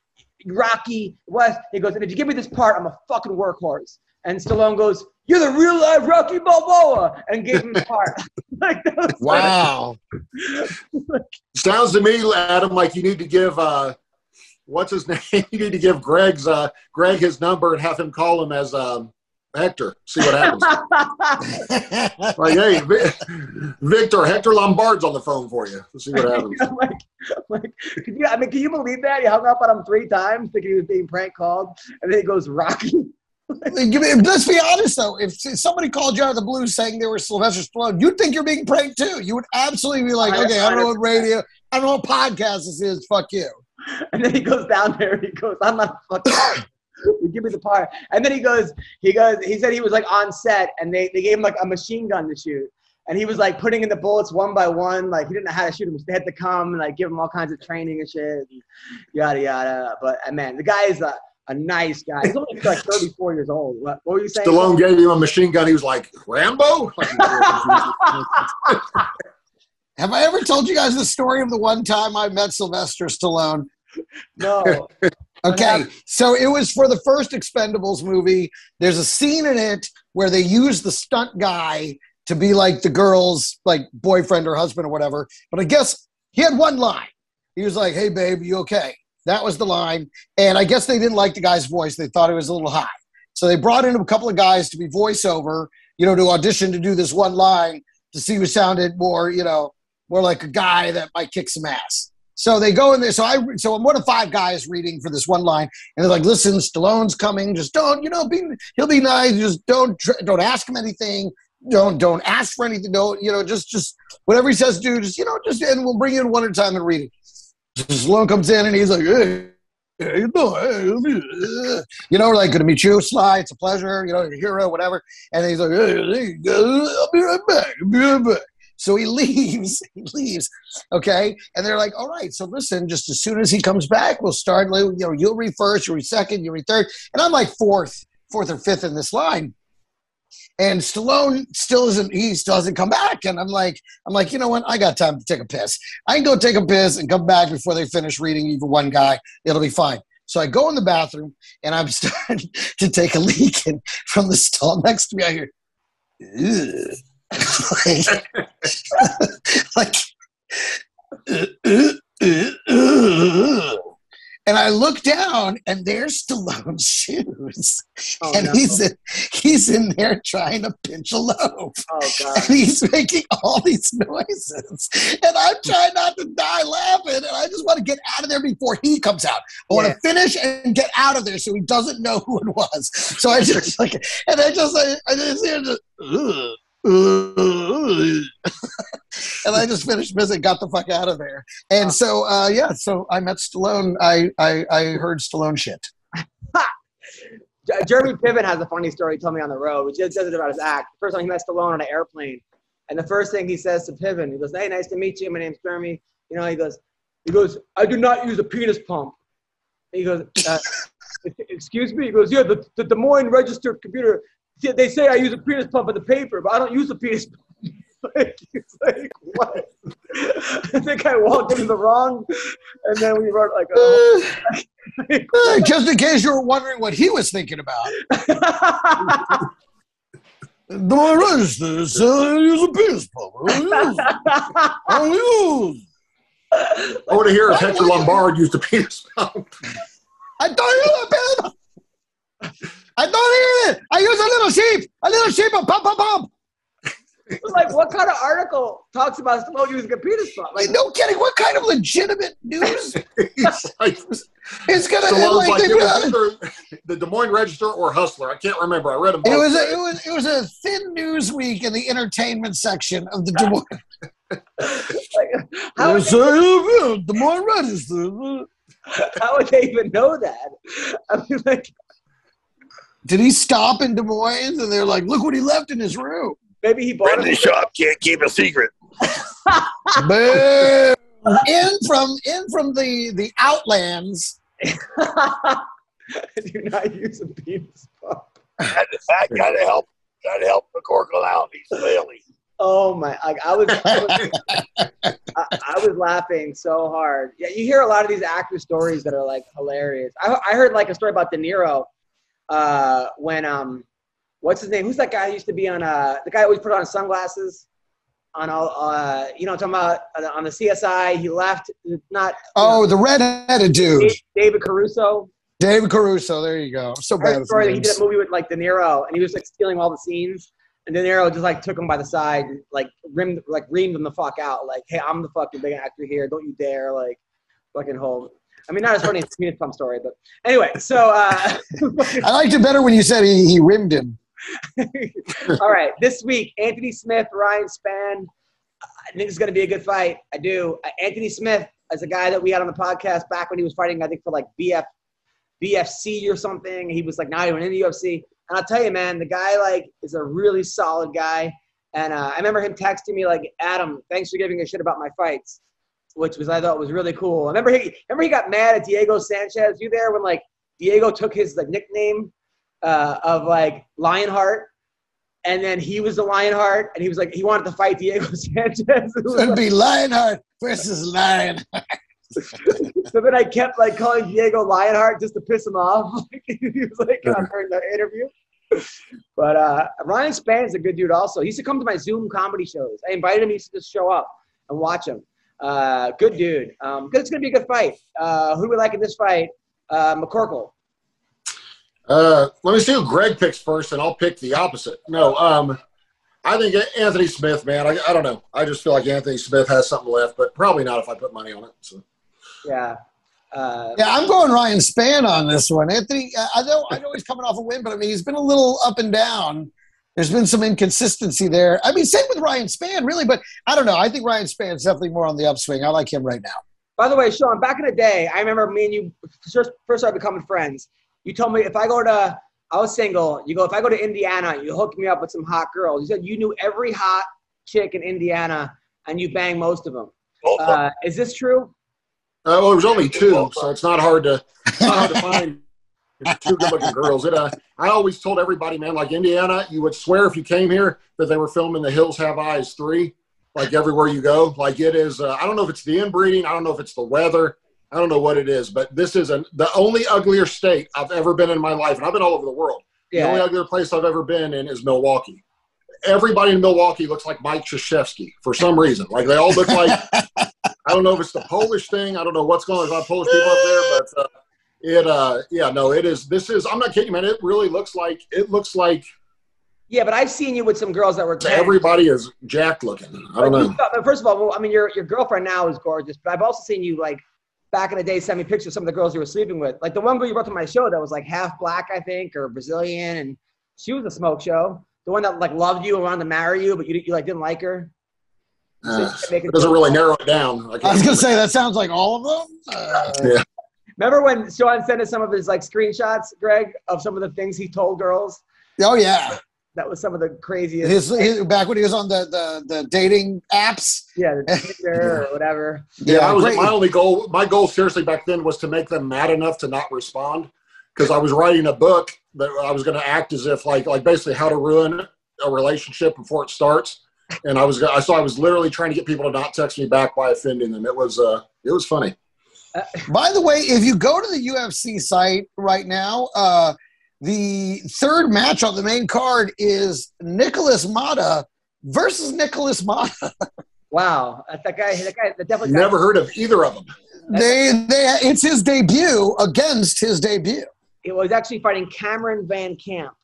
Speaker 5: Rocky West. He goes. And if you give me this part, I'm a fucking workhorse. And Stallone goes. You're the real life Rocky Balboa, and gave him the part. like
Speaker 6: Wow.
Speaker 8: Sounds to me, Adam, like you need to give uh, what's his name? You need to give Greg's uh, Greg his number and have him call him as um, Hector. See what happens. like, hey, Vi- Victor, Hector Lombard's on the phone for you. Let's see what happens.
Speaker 5: Like, I'm like, can you, I mean, can you believe that? He hung up on him three times thinking he was being prank called, and then he goes Rocky.
Speaker 6: Let's be honest though. If somebody called you out of the blue saying they were Sylvester Stallone, you'd think you're being pranked too. You would absolutely be like,
Speaker 5: I-
Speaker 6: okay, I don't know what radio, I don't know what podcast this is. Fuck you.
Speaker 5: And then he goes down there. He goes, "I'm not fucking." You give me the part. And then he goes, he goes, he said he was like on set and they, they gave him like a machine gun to shoot. And he was like putting in the bullets one by one. Like he didn't know how to shoot them. They had to come and like give him all kinds of training and shit. And yada, yada. But uh, man, the guy is a, a nice guy. He's only like 34 years old. What, what were you saying?
Speaker 8: Stallone gave him a machine gun. He was like, Rambo?
Speaker 6: Have I ever told you guys the story of the one time I met Sylvester Stallone?
Speaker 5: No.
Speaker 6: Okay, so it was for the first Expendables movie. There's a scene in it where they use the stunt guy to be like the girl's like boyfriend or husband or whatever. But I guess he had one line. He was like, "Hey, babe, you okay?" That was the line. And I guess they didn't like the guy's voice. They thought it was a little high. So they brought in a couple of guys to be voiceover, you know, to audition to do this one line to see who sounded more, you know, more like a guy that might kick some ass. So they go in there. So I, so I'm one of five guys reading for this one line, and they're like, "Listen, Stallone's coming. Just don't, you know, be he'll be nice. Just don't don't ask him anything. Don't don't ask for anything. Don't you know? Just just whatever he says, do. Just you know, just and we'll bring you in one at a time and read it." Stallone comes in and he's like, "Hey." You? Hey, You know, like, good to meet you, Sly. It's a pleasure. You know, you're a hero, whatever. And he's like, hey. I'll be right back. I'll be right back. So he leaves. He leaves. Okay. And they're like, all right. So listen, just as soon as he comes back, we'll start. You know, you'll read first, you'll read second, you'll read third. And I'm like fourth, fourth or fifth in this line. And Stallone still isn't. He still hasn't come back. And I'm like, I'm like, you know what? I got time to take a piss. I can go take a piss and come back before they finish reading even one guy. It'll be fine. So I go in the bathroom and I'm starting to take a leak, and from the stall next to me, I hear. like, and I look down, and there's Stallone's shoes,
Speaker 5: Oh,
Speaker 6: and
Speaker 5: no.
Speaker 6: he's in, he's in there trying to pinch a loaf,
Speaker 5: Oh god.
Speaker 6: and he's making all these noises, and I'm trying not to die laughing, and I just want to get out of there before he comes out. I want
Speaker 5: Yeah.
Speaker 6: to finish and get out of there so he doesn't know who it was. So I just like, and I just, I, I just hear the. And I just finished visit, got the fuck out of there. And so, uh, yeah, so I met Stallone. I, I, I heard Stallone shit.
Speaker 5: Jeremy Piven has a funny story he told me on the road, which says it about his act. The first time he met Stallone on an airplane, and the first thing he says to Piven, he goes, "Hey, nice to meet you. My name's Jeremy." You know, he goes, he goes, "I do not use a penis pump." He goes, uh, "Excuse me." He goes, "Yeah, the, the Des Moines registered computer. Yeah, They say I use a penis pump in the paper, but I don't use a penis pump." like, he's like, what? I think I walked into the wrong, and then we wrote like, oh.
Speaker 6: Uh, just in case you were wondering what he was thinking about. The register says use a penis pump. I don't use.
Speaker 8: I want to hear if Hector Lombard used a penis pump.
Speaker 6: I don't use a penis pump. I don't use it. I use a little sheep. A little sheep. A pump, pump, pump.
Speaker 5: like, what kind of article talks about Stallone using a penis pump? Like,
Speaker 6: Like, no kidding. What kind of legitimate news
Speaker 8: He's like,
Speaker 6: is gonna
Speaker 8: Stallone's
Speaker 6: like?
Speaker 8: like
Speaker 6: they
Speaker 8: it was
Speaker 6: put-
Speaker 8: either the Des Moines Register or Hustler. I can't remember. I read them both.
Speaker 6: It was a, it was it was a thin news week in the entertainment section of the Des Moines.
Speaker 5: like how, would they,
Speaker 6: I have, Des Moines Register.
Speaker 5: how would they even know that? I mean, like,
Speaker 6: Did he stop in Des Moines and they're like, look what he left in his room?
Speaker 5: maybe he bought
Speaker 7: Brendan
Speaker 5: it.
Speaker 7: Schaub can't keep a secret.
Speaker 6: Boo. in from in from the the outlands.
Speaker 5: do not use a penis pump.
Speaker 7: I, I gotta help. Gotta help McCorkle out. He's failing.
Speaker 5: Oh my! Like I was, I was, I, I was laughing so hard. Yeah, you hear a lot of these actor stories that are like hilarious. I, I heard like a story about De Niro uh, when um, what's his name? Who's that guy who used to be on uh, the guy always put on sunglasses on all uh, you know talking about uh, on the CSI. He left. Not
Speaker 6: Oh,
Speaker 5: know,
Speaker 6: the red-headed dude,
Speaker 5: David Caruso.
Speaker 6: David Caruso. There you go. I'm so
Speaker 5: I heard
Speaker 6: bad
Speaker 5: story that he did a movie with like De Niro, and he was like stealing all the scenes. And De Niro just like took him by the side, and, like rimmed, like reamed him the fuck out. Like, hey, I'm the fucking big actor here. Don't you dare like fucking hold. I mean, not as funny as penis pump story, but anyway. So, uh,
Speaker 6: I liked it better when you said he, he rimmed him.
Speaker 5: all right, this week, Anthony Smith, Ryan Spann. I think it's going to be a good fight. I do. Uh, Anthony Smith is a guy that we had on the podcast back when he was fighting, I think, for like BF, BFC or something. He was like not even in the UFC. And I'll tell you, man, the guy like is a really solid guy. And uh, I remember him texting me like, "Adam, thanks for giving a shit about my fights," which was I thought was really cool. I remember he remember he got mad at Diego Sanchez. You there when like Diego took his like nickname uh, of like Lionheart, and then he was the Lionheart, and he was like he wanted to fight Diego Sanchez. It like-
Speaker 6: be Lionheart versus Lion.
Speaker 5: so then I kept like calling Diego Lionheart just to piss him off. he was like uh, during the interview. But uh, Ryan Spann is a good dude. Also, he used to come to my Zoom comedy shows. I invited him. He used to just show up and watch him. Uh, good dude. Um, 'cause it's gonna be a good fight. Uh, who do we like in this fight? Uh, McCorkle.
Speaker 8: Uh, let me see who Greg picks first, and I'll pick the opposite. No, um, I think Anthony Smith, man. I, I don't know. I just feel like Anthony Smith has something left, but probably not if I put money on it. So.
Speaker 5: Yeah. Uh,
Speaker 6: Yeah, I'm going Ryan Spann on this one. Anthony, uh, I know I know he's coming off a win, but I mean he's been a little up and down. There's been some inconsistency there. I mean, same with Ryan Spann, really, but I don't know. I think Ryan Spann's definitely more on the upswing. I like him right now.
Speaker 5: By the way, Sean, back in the day, I remember me and you first, first started becoming friends. You told me if I go to, I was single. You go, if I go to Indiana, you hook me up with some hot girls. You said you knew every hot chick in Indiana and you banged most of them.
Speaker 7: Of them.
Speaker 5: Uh, is this true?
Speaker 8: Uh, well, there was only two, so it's not hard to not hard to find two good-looking girls. It, uh, I always told everybody, man, like Indiana, you would swear if you came here that they were filming The Hills Have Eyes three, like everywhere you go. Like it is. Uh, I don't know if it's the inbreeding. I don't know if it's the weather. I don't know what it is, but this is an, the only uglier state I've ever been in my life, and I've been all over the world. The only
Speaker 5: Yeah.
Speaker 8: uglier place I've ever been in is Milwaukee. Everybody in Milwaukee looks like Mike Krzyzewski for some reason. Like they all look like I don't know if it's the Polish thing. I don't know what's going on. There's a lot of Polish people up there, but uh, it uh, yeah, no, it is. This is. I'm not kidding, man. It really looks like it looks like
Speaker 5: Yeah, but I've seen you with some girls that were 10.
Speaker 8: everybody is jacked looking. I don't
Speaker 5: But
Speaker 8: know.
Speaker 5: thought- but first of all, well, I mean, your your girlfriend now is gorgeous, but I've also seen you like back in the day send me pictures of some of the girls you were sleeping with. Like the one girl you brought to my show that was like half black, I think, or Brazilian, and she was a smoke show. The one that like loved you and wanted to marry you, but you, you like didn't like her.
Speaker 8: Uh,
Speaker 5: So you
Speaker 8: it doesn't really narrow it down. I
Speaker 6: I was gonna say that sounds like all of them. Uh,
Speaker 5: Remember when Sean sent us some of his like screenshots, Greg, of some of the things he told girls?
Speaker 6: oh yeah,
Speaker 5: That was some of the craziest.
Speaker 6: his, his, back when he was on the, the the dating apps.
Speaker 5: yeah, the Tinder or whatever.
Speaker 8: Yeah, I was, my only goal, my goal seriously back then was to make them mad enough to not respond because I was writing a book that I was going to act as if like, like basically how to ruin a relationship before it starts. And I was, I saw I was literally trying to get people to not text me back by offending them. It was, uh, it was funny.
Speaker 6: By the way, if you go to the UFC site right now, uh, the third match on the main card is Nicholas Mata versus Nicholas Mata.
Speaker 5: Wow, that, guy, that guy, that definitely.
Speaker 8: Never heard of either of them.
Speaker 6: They, they, it's his debut against his debut.
Speaker 5: It was actually fighting Cameron Van Camp.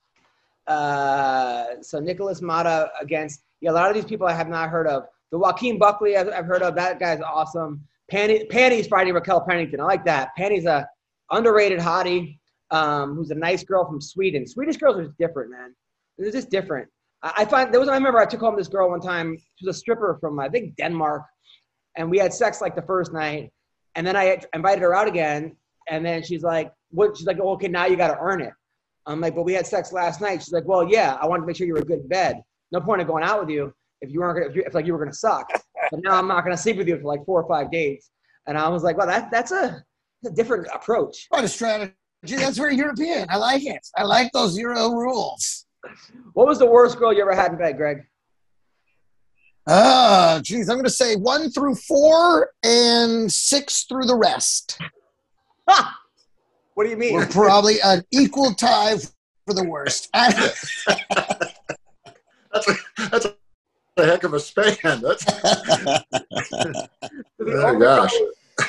Speaker 5: Uh, so Nicholas Mata against yeah, a lot of these people I have not heard of. The Joaquin Buckley I've, I've heard of. That guy's awesome. Panty, Panty's fighting Raquel Pennington. I like that. Panty's a underrated hottie um, who's a nice girl from Sweden. Swedish girls are different, man. They're just different. I, I find there was. I remember I took home this girl one time. She was a stripper from I think Denmark, and we had sex like the first night, and then I invited her out again, and then she's like, "What?" She's like, "Okay, now you got to earn it." I'm like, "But we had sex last night." She's like, "Well, yeah, I wanted to make sure you were a good in bed. No point in going out with you if you weren't gonna, if, you, if like you were gonna suck. But now I'm not gonna sleep with you for like four or five days." And I was like, "Well, that that's a, a different approach."
Speaker 6: Quite a strategy. That's very European. I like it. I like those Euro rules.
Speaker 5: What was the worst girl you ever had in bed, Greg?
Speaker 6: Ah, geez, I'm going to say one through four and six through the rest.
Speaker 5: Ha! What do you mean?
Speaker 6: We're probably an equal tie for the worst.
Speaker 8: That's a, that's a heck of a span. That's, oh gosh.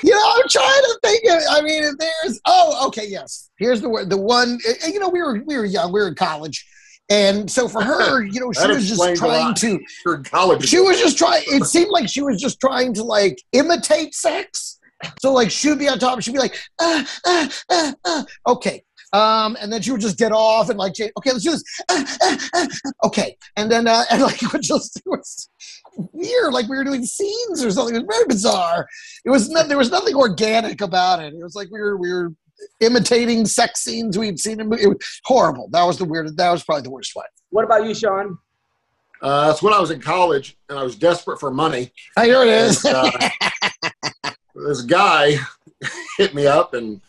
Speaker 6: you know, I'm trying to think. Of, I mean, if there's oh, okay, yes. Here's the word. The one. eh, You know, we were we were young. We were in college, and so for her, you know, she was just trying to.
Speaker 8: You're in college.
Speaker 6: She was just trying. It seemed like she was just trying to like imitate sex. So like she'd be on top, she'd be like, uh, uh, uh, uh. okay. Um, and then she would just get off and like, okay, let's do this. Uh, uh, uh, okay, and then uh, and like it would just it was weird, like we were doing scenes or something. It was very bizarre. It was not, there was nothing organic about it. It was like we were we were imitating sex scenes we'd seen. In, it was horrible. That was the weird. That was probably the worst one.
Speaker 5: What about you, Sean?
Speaker 8: Uh, that's when I was in college and I was desperate for money.
Speaker 6: Oh, here it is.
Speaker 8: And, uh, this guy hit me up and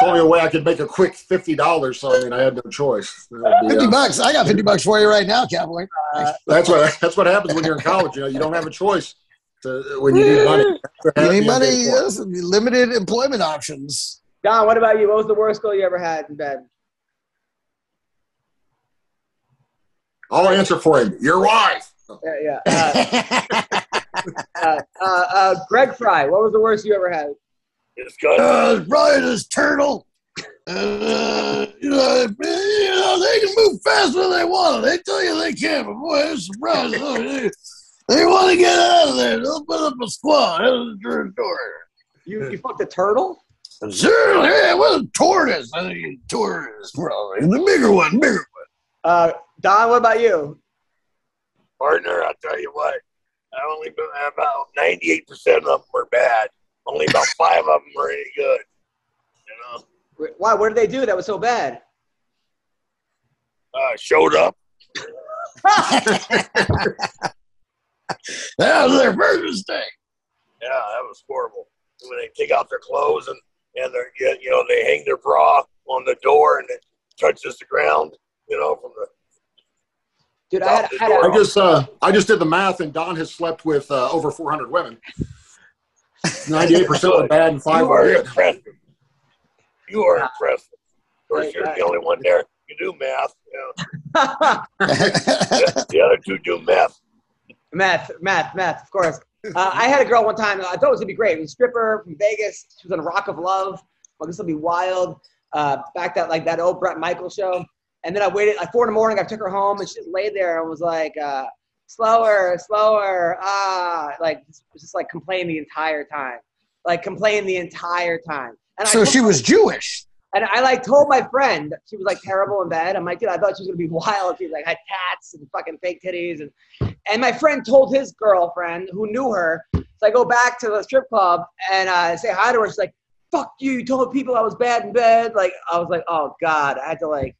Speaker 8: told me a way I could make a quick fifty dollars. So I mean, I had no choice. Be,
Speaker 6: Fifty
Speaker 8: uh,
Speaker 6: bucks. I got fifty bucks for you right now, Cowboy.
Speaker 8: That's what that's what happens when you're in college. You know, you don't have a choice to, when you need money. You have to
Speaker 6: You
Speaker 8: have-
Speaker 6: need
Speaker 8: you have to
Speaker 6: money,
Speaker 8: pay for it.
Speaker 6: yes, limited employment options.
Speaker 5: Don, what about you? What was the worst girl you ever had in bed?
Speaker 8: I'll answer for him. Your wife.
Speaker 5: Yeah, yeah. Uh, uh, uh, uh, Greg Fry, what was the worst you ever had?
Speaker 7: It's good.
Speaker 6: uh, Brian is turtle. Uh, you know, uh, you know, they can move fast when they want. They tell you they can, but boy, it's a surprise. Oh, they, they want to get out of there. They'll put up a squad. That's a true story.
Speaker 5: You you fucked a turtle?
Speaker 6: Sure, yeah, it was a tortoise. I think a tortoise, probably. The bigger one, bigger one.
Speaker 5: Uh, Don, what about you?
Speaker 7: Partner, I'll tell you what. I only been about ninety-eight percent of them were bad. Only about five of them were any good. You know,
Speaker 5: Why? What did they do that was so bad?
Speaker 7: uh, showed up.
Speaker 6: That was their first mistake.
Speaker 7: Yeah, that was horrible. When they take out their clothes and and they're you you know they hang their bra on the door and it touches the ground. You know, from the
Speaker 5: Dude, I had, I had
Speaker 8: I
Speaker 5: a,
Speaker 8: just uh, I just did the math, and Don has slept with uh, over 400 women. 98 percent were bad, and five
Speaker 7: you
Speaker 8: were
Speaker 7: are
Speaker 8: good.
Speaker 7: impressive. You are impressive. Of course, you're the only one there. You do math. Yeah. the, the other two do math.
Speaker 5: math, math, math, of course. Uh, I had a girl one time. I thought it was gonna be great. It was a stripper from Vegas. She was on Rock of Love. Well, this will be wild. Uh, back that like that old Bret Michaels show. And then I waited like four in the morning. I took her home and she just laid there and was like, uh, slower, slower, ah, like was just like complain the entire time, like complain the entire time. And
Speaker 6: So she was Jewish.
Speaker 5: and I like told my friend she was like terrible in bed. I'm like, dude, I thought she was gonna be wild. She like had tats and fucking fake titties, and and my friend told his girlfriend who knew her. So I go back to the strip club and uh, say hi to her. She's like, "Fuck you! You told people I was bad in bed." Like I was like, "Oh God!" I had to like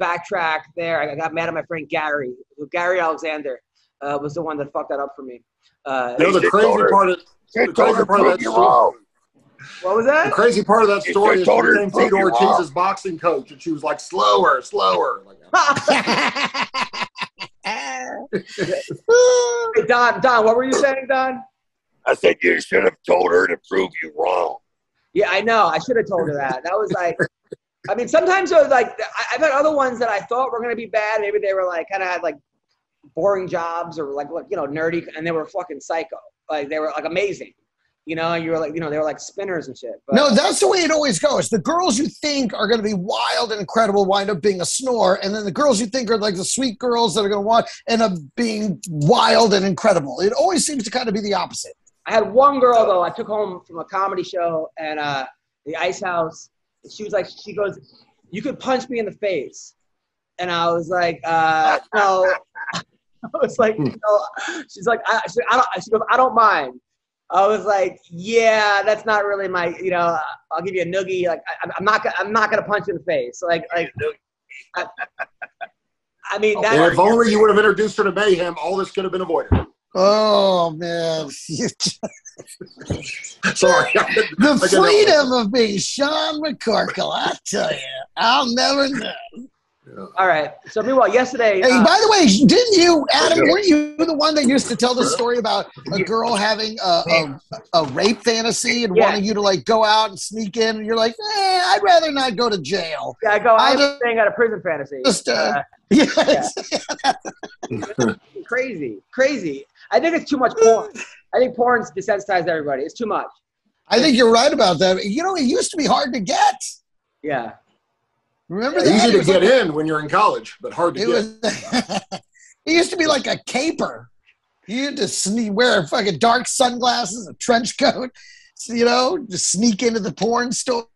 Speaker 5: backtrack there. I got mad at my friend Gary. Gary Alexander uh, was the one that fucked that up for me. Uh,
Speaker 8: You know, the crazy
Speaker 7: told
Speaker 8: part of the crazy part of that story.
Speaker 5: what was that?
Speaker 8: The crazy part of that story is
Speaker 7: told
Speaker 8: she
Speaker 7: her to
Speaker 8: became
Speaker 7: prove
Speaker 8: Theodore
Speaker 7: you wrong.
Speaker 8: Boxing coach, and she was like, "Slower, slower." Like,
Speaker 5: Hey, Don, Don, what were you saying, Don?
Speaker 7: I said you should have told her to prove you wrong.
Speaker 5: Yeah, I know. I should have told her that. That was like, I mean, sometimes it was like I- I've had other ones that I thought were gonna be bad. Maybe they were like kind of had like boring jobs or like you know nerdy, and they were fucking psycho. Like they were like amazing. You know, you were like you know they were like spinners and shit. But,
Speaker 6: No, that's the way it always goes. The girls you think are going to be wild and incredible wind up being a snore, and then the girls you think are like the sweet girls that are going to want end up being wild and incredible. It always seems to kind of be the opposite.
Speaker 5: I had one girl though I took home from a comedy show and uh, the Ice House. And she was like, she goes, "You could punch me in the face," and I was like, uh, "No." I was like,
Speaker 8: Hmm.
Speaker 5: "No." She's like, I, she, I don't. She goes, "I don't mind." I was like, "Yeah, that's not really my. You know, I'll give you a noogie. Like, I, I'm not. gonna- I'm not gonna punch you in the face. Like, like. I mean, that.
Speaker 8: and if only you would have introduced her to mayhem, all this could have been avoided.
Speaker 6: Oh man,
Speaker 8: Sorry,
Speaker 6: the
Speaker 8: I get that
Speaker 6: freedom of being Sean McCorkle. I tell you, I'll never know.
Speaker 5: All right. So meanwhile, yesterday.
Speaker 6: Hey,
Speaker 5: uh,
Speaker 6: by the way, didn't you, Adam? Weren't you the one that used to tell the story about a girl having a, a, a rape fantasy and
Speaker 5: Yeah.
Speaker 6: wanting you to like go out and sneak in? And you're like, eh, I'd rather not go to jail.
Speaker 5: Yeah, I go.
Speaker 6: I
Speaker 5: I'm
Speaker 6: just-
Speaker 5: staying at a prison fantasy.
Speaker 6: Just, uh,
Speaker 5: Uh,
Speaker 6: Yes.
Speaker 5: crazy, crazy. I think it's too much porn. I think porn's desensitized everybody. It's too much.
Speaker 6: I think you're right about that. You know, it used to be hard to get.
Speaker 5: Yeah.
Speaker 6: Remember that?
Speaker 8: Easy to get
Speaker 6: like-
Speaker 8: in when you're in college, but hard to
Speaker 6: It
Speaker 8: get.
Speaker 6: was. it used to be like a caper. You had to sneak, wear fucking dark sunglasses, a trench coat, you know, just sneak into the porn store,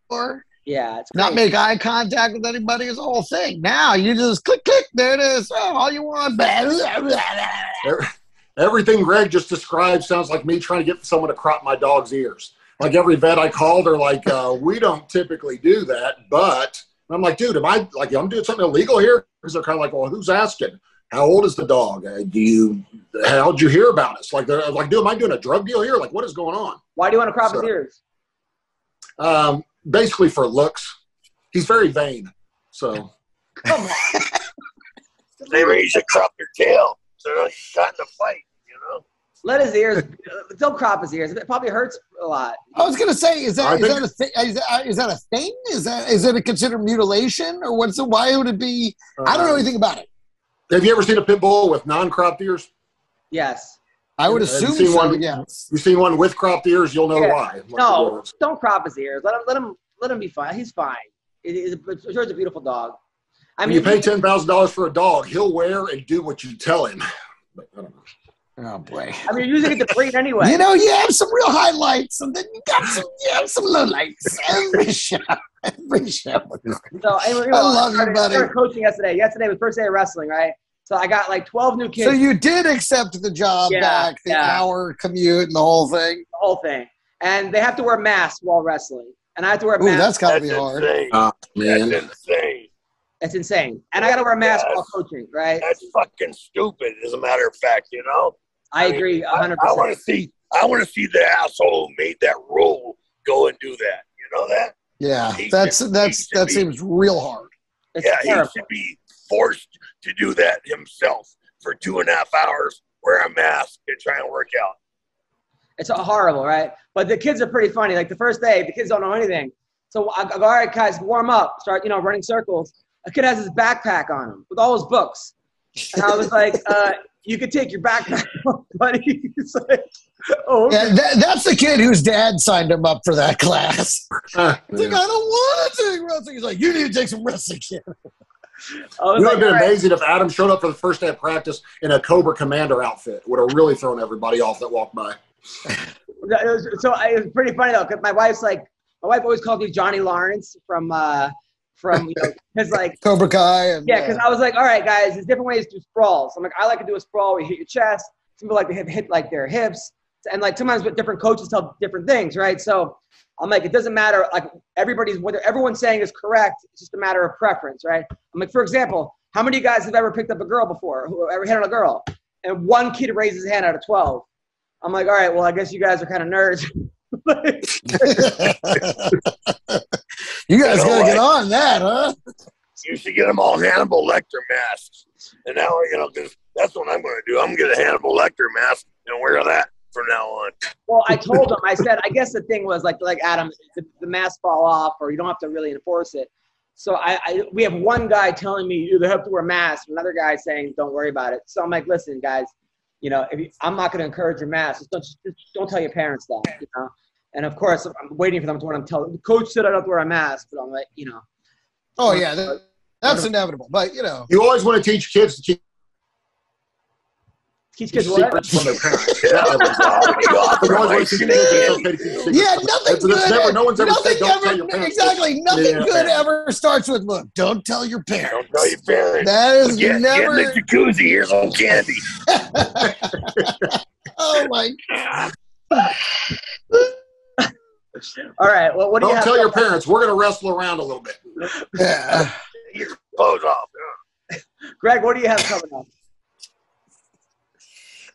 Speaker 5: Yeah. It's
Speaker 6: not make eye contact with anybody. Is the whole thing. Now you just click, click. There it is. Oh, all you want. Blah, blah, blah, blah.
Speaker 8: Everything Greg just described sounds like me trying to get someone to crop my dog's ears. Like every vet I called, they're like, uh, "We don't typically do that," but and I'm like, "Dude, am I like I'm doing something illegal here?" Because they're kind of like, "Well, who's asking? How old is the dog? Uh, do you? How'd you hear about us?" Like, they're like, "Dude, am I doing a drug deal here? Like, what is going on?"
Speaker 5: Why do you want to crop his ears?
Speaker 8: Um, basically for looks. He's very vain, so
Speaker 5: Come on.
Speaker 7: Maybe you should crop your tail so you got in a fight. You know.
Speaker 5: Let his ears. Don't crop his ears. It probably hurts a lot.
Speaker 6: I was gonna say, is
Speaker 8: I
Speaker 6: that is
Speaker 8: think-
Speaker 6: that a thi- is that, is that a thing? Is that is it considered mutilation or what's it? Why would it be? I don't know
Speaker 8: uh,
Speaker 6: anything about it.
Speaker 8: Have you ever seen a pit bull with non-cropped ears?
Speaker 5: Yes.
Speaker 6: I would
Speaker 8: Have you
Speaker 6: assume
Speaker 8: seen
Speaker 6: so.
Speaker 8: one?
Speaker 6: Yes.
Speaker 8: You've seen one with cropped ears, you'll know
Speaker 5: Yeah.
Speaker 8: why.
Speaker 5: No. Don't crop his ears. Let him. Let him. Let him be fine. He's fine. It is. I'm sure it's a beautiful dog. I
Speaker 8: When
Speaker 5: mean,
Speaker 8: you pay ten thousand dollars for a dog, he'll wear and do what you tell him. I don't know.
Speaker 6: Oh boy.
Speaker 5: I mean, you're using it to breed anyway.
Speaker 6: You know, you have some real highlights, and then you got some, you have some lowlights. Every show, every show.
Speaker 5: So anyway,
Speaker 6: I love you,
Speaker 5: started,
Speaker 6: buddy.
Speaker 5: started coaching yesterday. Yesterday was first day of wrestling, right? So I got like 12 new kids.
Speaker 6: So you did accept the job
Speaker 5: Yeah,
Speaker 6: back, the
Speaker 5: yeah.
Speaker 6: hour commute, and the whole thing.
Speaker 5: the whole thing, and they have to wear masks while wrestling, and I have to wear a
Speaker 6: Ooh,
Speaker 5: mask.
Speaker 6: that's gotta
Speaker 7: That's
Speaker 6: be hard.
Speaker 7: insane.
Speaker 8: Ah,
Speaker 7: That's
Speaker 8: man.
Speaker 7: insane.
Speaker 5: It's insane, and I got to wear a mask
Speaker 7: Yes.
Speaker 5: while coaching, right?
Speaker 7: That's fucking stupid. As a matter of fact, you know.
Speaker 5: I
Speaker 7: mean,
Speaker 5: agree
Speaker 7: I,
Speaker 5: 100.
Speaker 7: I want to see. I want to see the asshole who made that rule go and do that. You know that?
Speaker 6: Yeah,
Speaker 7: He
Speaker 6: that's
Speaker 7: should-
Speaker 6: that's that
Speaker 7: be-
Speaker 6: seems real hard.
Speaker 5: It's
Speaker 7: yeah, he should be forced to do that himself for two and a half hours, wear a mask, and try and work out.
Speaker 5: It's horrible, right? But the kids are pretty funny. Like the first day, the kids don't know anything. So I I go, all right, guys, warm up. Start, you know, running circles. A kid has his backpack on him with all his books. And I was like, uh, you could take your backpack off, buddy. He's like, oh, okay.
Speaker 6: Yeah, that, that's the kid whose dad signed him up for that class. He's like, I don't want to take wrestling. He's like, you need to take some wrestling. kid."
Speaker 5: I was
Speaker 8: It would have been amazing if Adam showed up for the first day of practice in a Cobra Commander outfit. Would have really thrown everybody off that walked by.
Speaker 5: Was- so it was pretty funny though, because my wife's like, my wife always called me Johnny Lawrence from, uh, from, you know, because like,
Speaker 6: Cobra Kai. And,
Speaker 5: yeah, because I was like, all right, guys, there's different ways to do sprawls. I'm like, I like to do a sprawl where you hit your chest. Some people like to hit, hit like their hips, and like sometimes with different coaches tell different things, right? So I'm like, it doesn't matter. Like everybody's whether everyone's saying is correct. It's just a matter of preference, right? I'm like, for example, how many of you guys have ever picked up a girl before? Who ever hit on a girl? And one kid raises his hand out of twelve. I'm like, all right, well, I guess you guys are kind of nerds.
Speaker 6: you guys
Speaker 7: You know
Speaker 6: gotta get on that, huh?
Speaker 7: You should get them all Hannibal Lecter masks. And now, you know, because that's what I'm going to do. I'm going to get a Hannibal Lecter mask and wear that from now on.
Speaker 5: Well, I told him. I said, I guess the thing was like, like Adam, the, the mask fall off, or you don't have to really enforce it. So I, I, we have one guy telling me you have to wear masks, another guy saying don't worry about it. So I'm like, listen, guys, you know, if you, I'm not going to encourage your mask. Just don't, just don't tell your parents that, you know. And of course, I'm waiting for them to want to tell. The coach said I don't have to wear a mask, but I'm like, you know,
Speaker 6: Oh yeah, that, that's inevitable. But you know,
Speaker 8: You always want to teach kids to keep
Speaker 5: teach kids what.
Speaker 8: secrets from their parents.
Speaker 7: Yeah.
Speaker 8: Not everybody.
Speaker 7: You offer
Speaker 8: You always want to
Speaker 7: ice
Speaker 8: teach
Speaker 7: cream
Speaker 8: kids it's
Speaker 7: candy.
Speaker 8: okay to keep secrets.
Speaker 6: yeah, nothing
Speaker 8: That's-
Speaker 6: good.
Speaker 8: never- no one's ever
Speaker 6: nothing
Speaker 8: said, "Don't tell
Speaker 6: ever-
Speaker 8: your parents."
Speaker 6: exactly. Nothing
Speaker 8: Yeah.
Speaker 6: good ever starts with look. Don't tell your parents.
Speaker 7: Don't tell your parents.
Speaker 6: That is
Speaker 7: Get,
Speaker 6: never.
Speaker 7: get in the jacuzzi. Here's some candy.
Speaker 6: oh my god.
Speaker 5: All right. Well, what do you
Speaker 8: Don't
Speaker 5: have?
Speaker 8: tell your
Speaker 5: coming up?
Speaker 8: parents. We're going to wrestle around a little bit.
Speaker 6: Yeah.
Speaker 7: Your clothes off.
Speaker 5: Greg, what do you have coming up?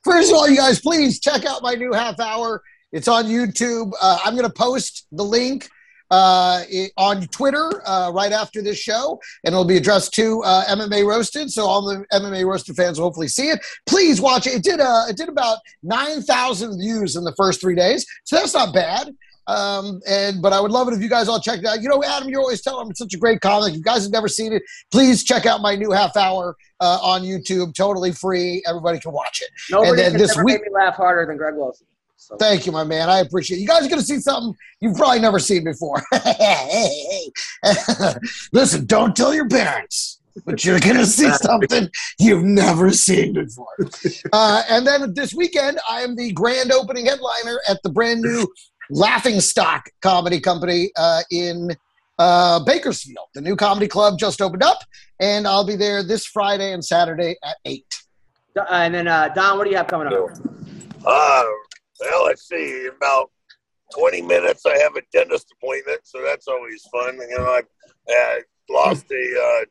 Speaker 6: First of all, you guys, please check out my new half hour. It's on YouTube. Uh, I'm going to post the link uh, it, on Twitter uh, right after this show, and it'll be addressed to uh, MMA Roasted. So all the MMA Roasted fans will hopefully see it. Please watch it. It did uh, it did about nine thousand views in the first three days, so that's not bad. Um, and but I would love it if you guys all checked it out. You know, Adam, you're always tell them it's such a great comic. If you guys have never seen it, please check out my new half hour uh, on YouTube, totally free. Everybody can watch it.
Speaker 5: Nobody
Speaker 6: then
Speaker 5: has
Speaker 6: this week-
Speaker 5: made me laugh harder than Greg Wilson. So.
Speaker 6: Thank you, my man. I appreciate it. You guys are going to see something you've probably never seen before. Listen, don't tell your parents, but you're going to see something you've never seen before. Uh, and then this weekend, I am the grand opening headliner at the brand new Laughing Stock Comedy Company uh, in uh, Bakersfield. The new comedy club just opened up, and I'll be there this Friday and Saturday at 8.
Speaker 5: Uh, and then uh, Don, what do you have coming up?
Speaker 7: Uh, well, let's see. About 20 minutes, I have a dentist appointment, so that's always fun. You know, I, I lost a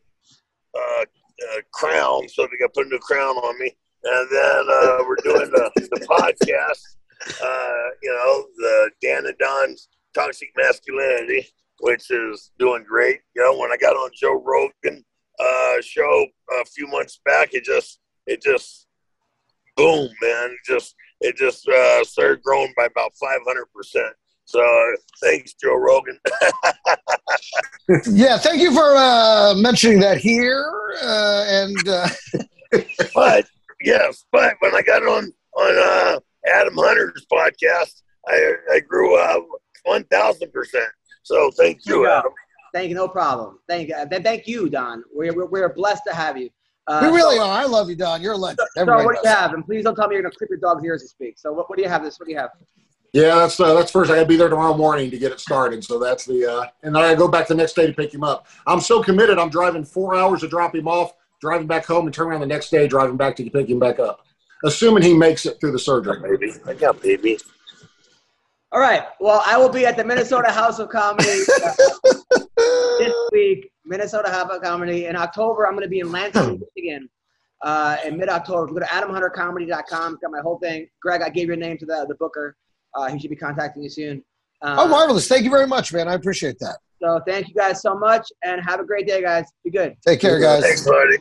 Speaker 7: uh, uh, uh, crown, so they got to put a new crown on me. And then uh, we're doing the, the podcast, uh, you know, the Dan and Don's Toxic Masculinity, which is doing great. You know, when I got on Joe Rogan uh, show a few months back, it just, it just, boom, man. It just, it just uh, started growing by about 500%. So uh, thanks, Joe Rogan.
Speaker 6: Yeah, thank you for uh, mentioning that here. Uh, and uh,
Speaker 7: but yes, but when I got on on uh, Adam Hunter's podcast, I I grew up one thousand percent. So thank you,
Speaker 5: Yeah.
Speaker 7: Adam.
Speaker 5: Thank you. No problem. Thank you. Thank you, Don. We're, we're, we're blessed to have you. Uh,
Speaker 6: we really
Speaker 5: so,
Speaker 6: are. I love you, Don. You're a legend.
Speaker 5: So
Speaker 6: Everybody
Speaker 5: what do you have? And please don't tell me you're gonna clip your dog's ears to speak. So what, what do you have? This. What do you have?
Speaker 8: Yeah, that's uh, that's first. I got to be there tomorrow morning to get it started. So that's the, uh, and then I go back the next day to pick him up. I'm so committed. I'm driving four hours to drop him off, driving back home, and turn around the next day, driving back to pick him back up, assuming he makes it through the surgery.
Speaker 7: Baby, I got baby.
Speaker 5: All right. Well, I will be at the Minnesota House of Comedy uh, this week. Minnesota House of Comedy in October. I'm going to be in Lansing, Michigan, uh, in mid-October. Go to AdamHunterComedy.com. Got my whole thing. Greg, I gave your name to the the booker. Uh, he should be contacting you soon. Uh,
Speaker 6: Oh, marvelous. Thank you very much, man. I appreciate that.
Speaker 5: So thank you guys so much, and have a great day, guys. Be good.
Speaker 6: Take care, guys.
Speaker 7: Thanks, buddy.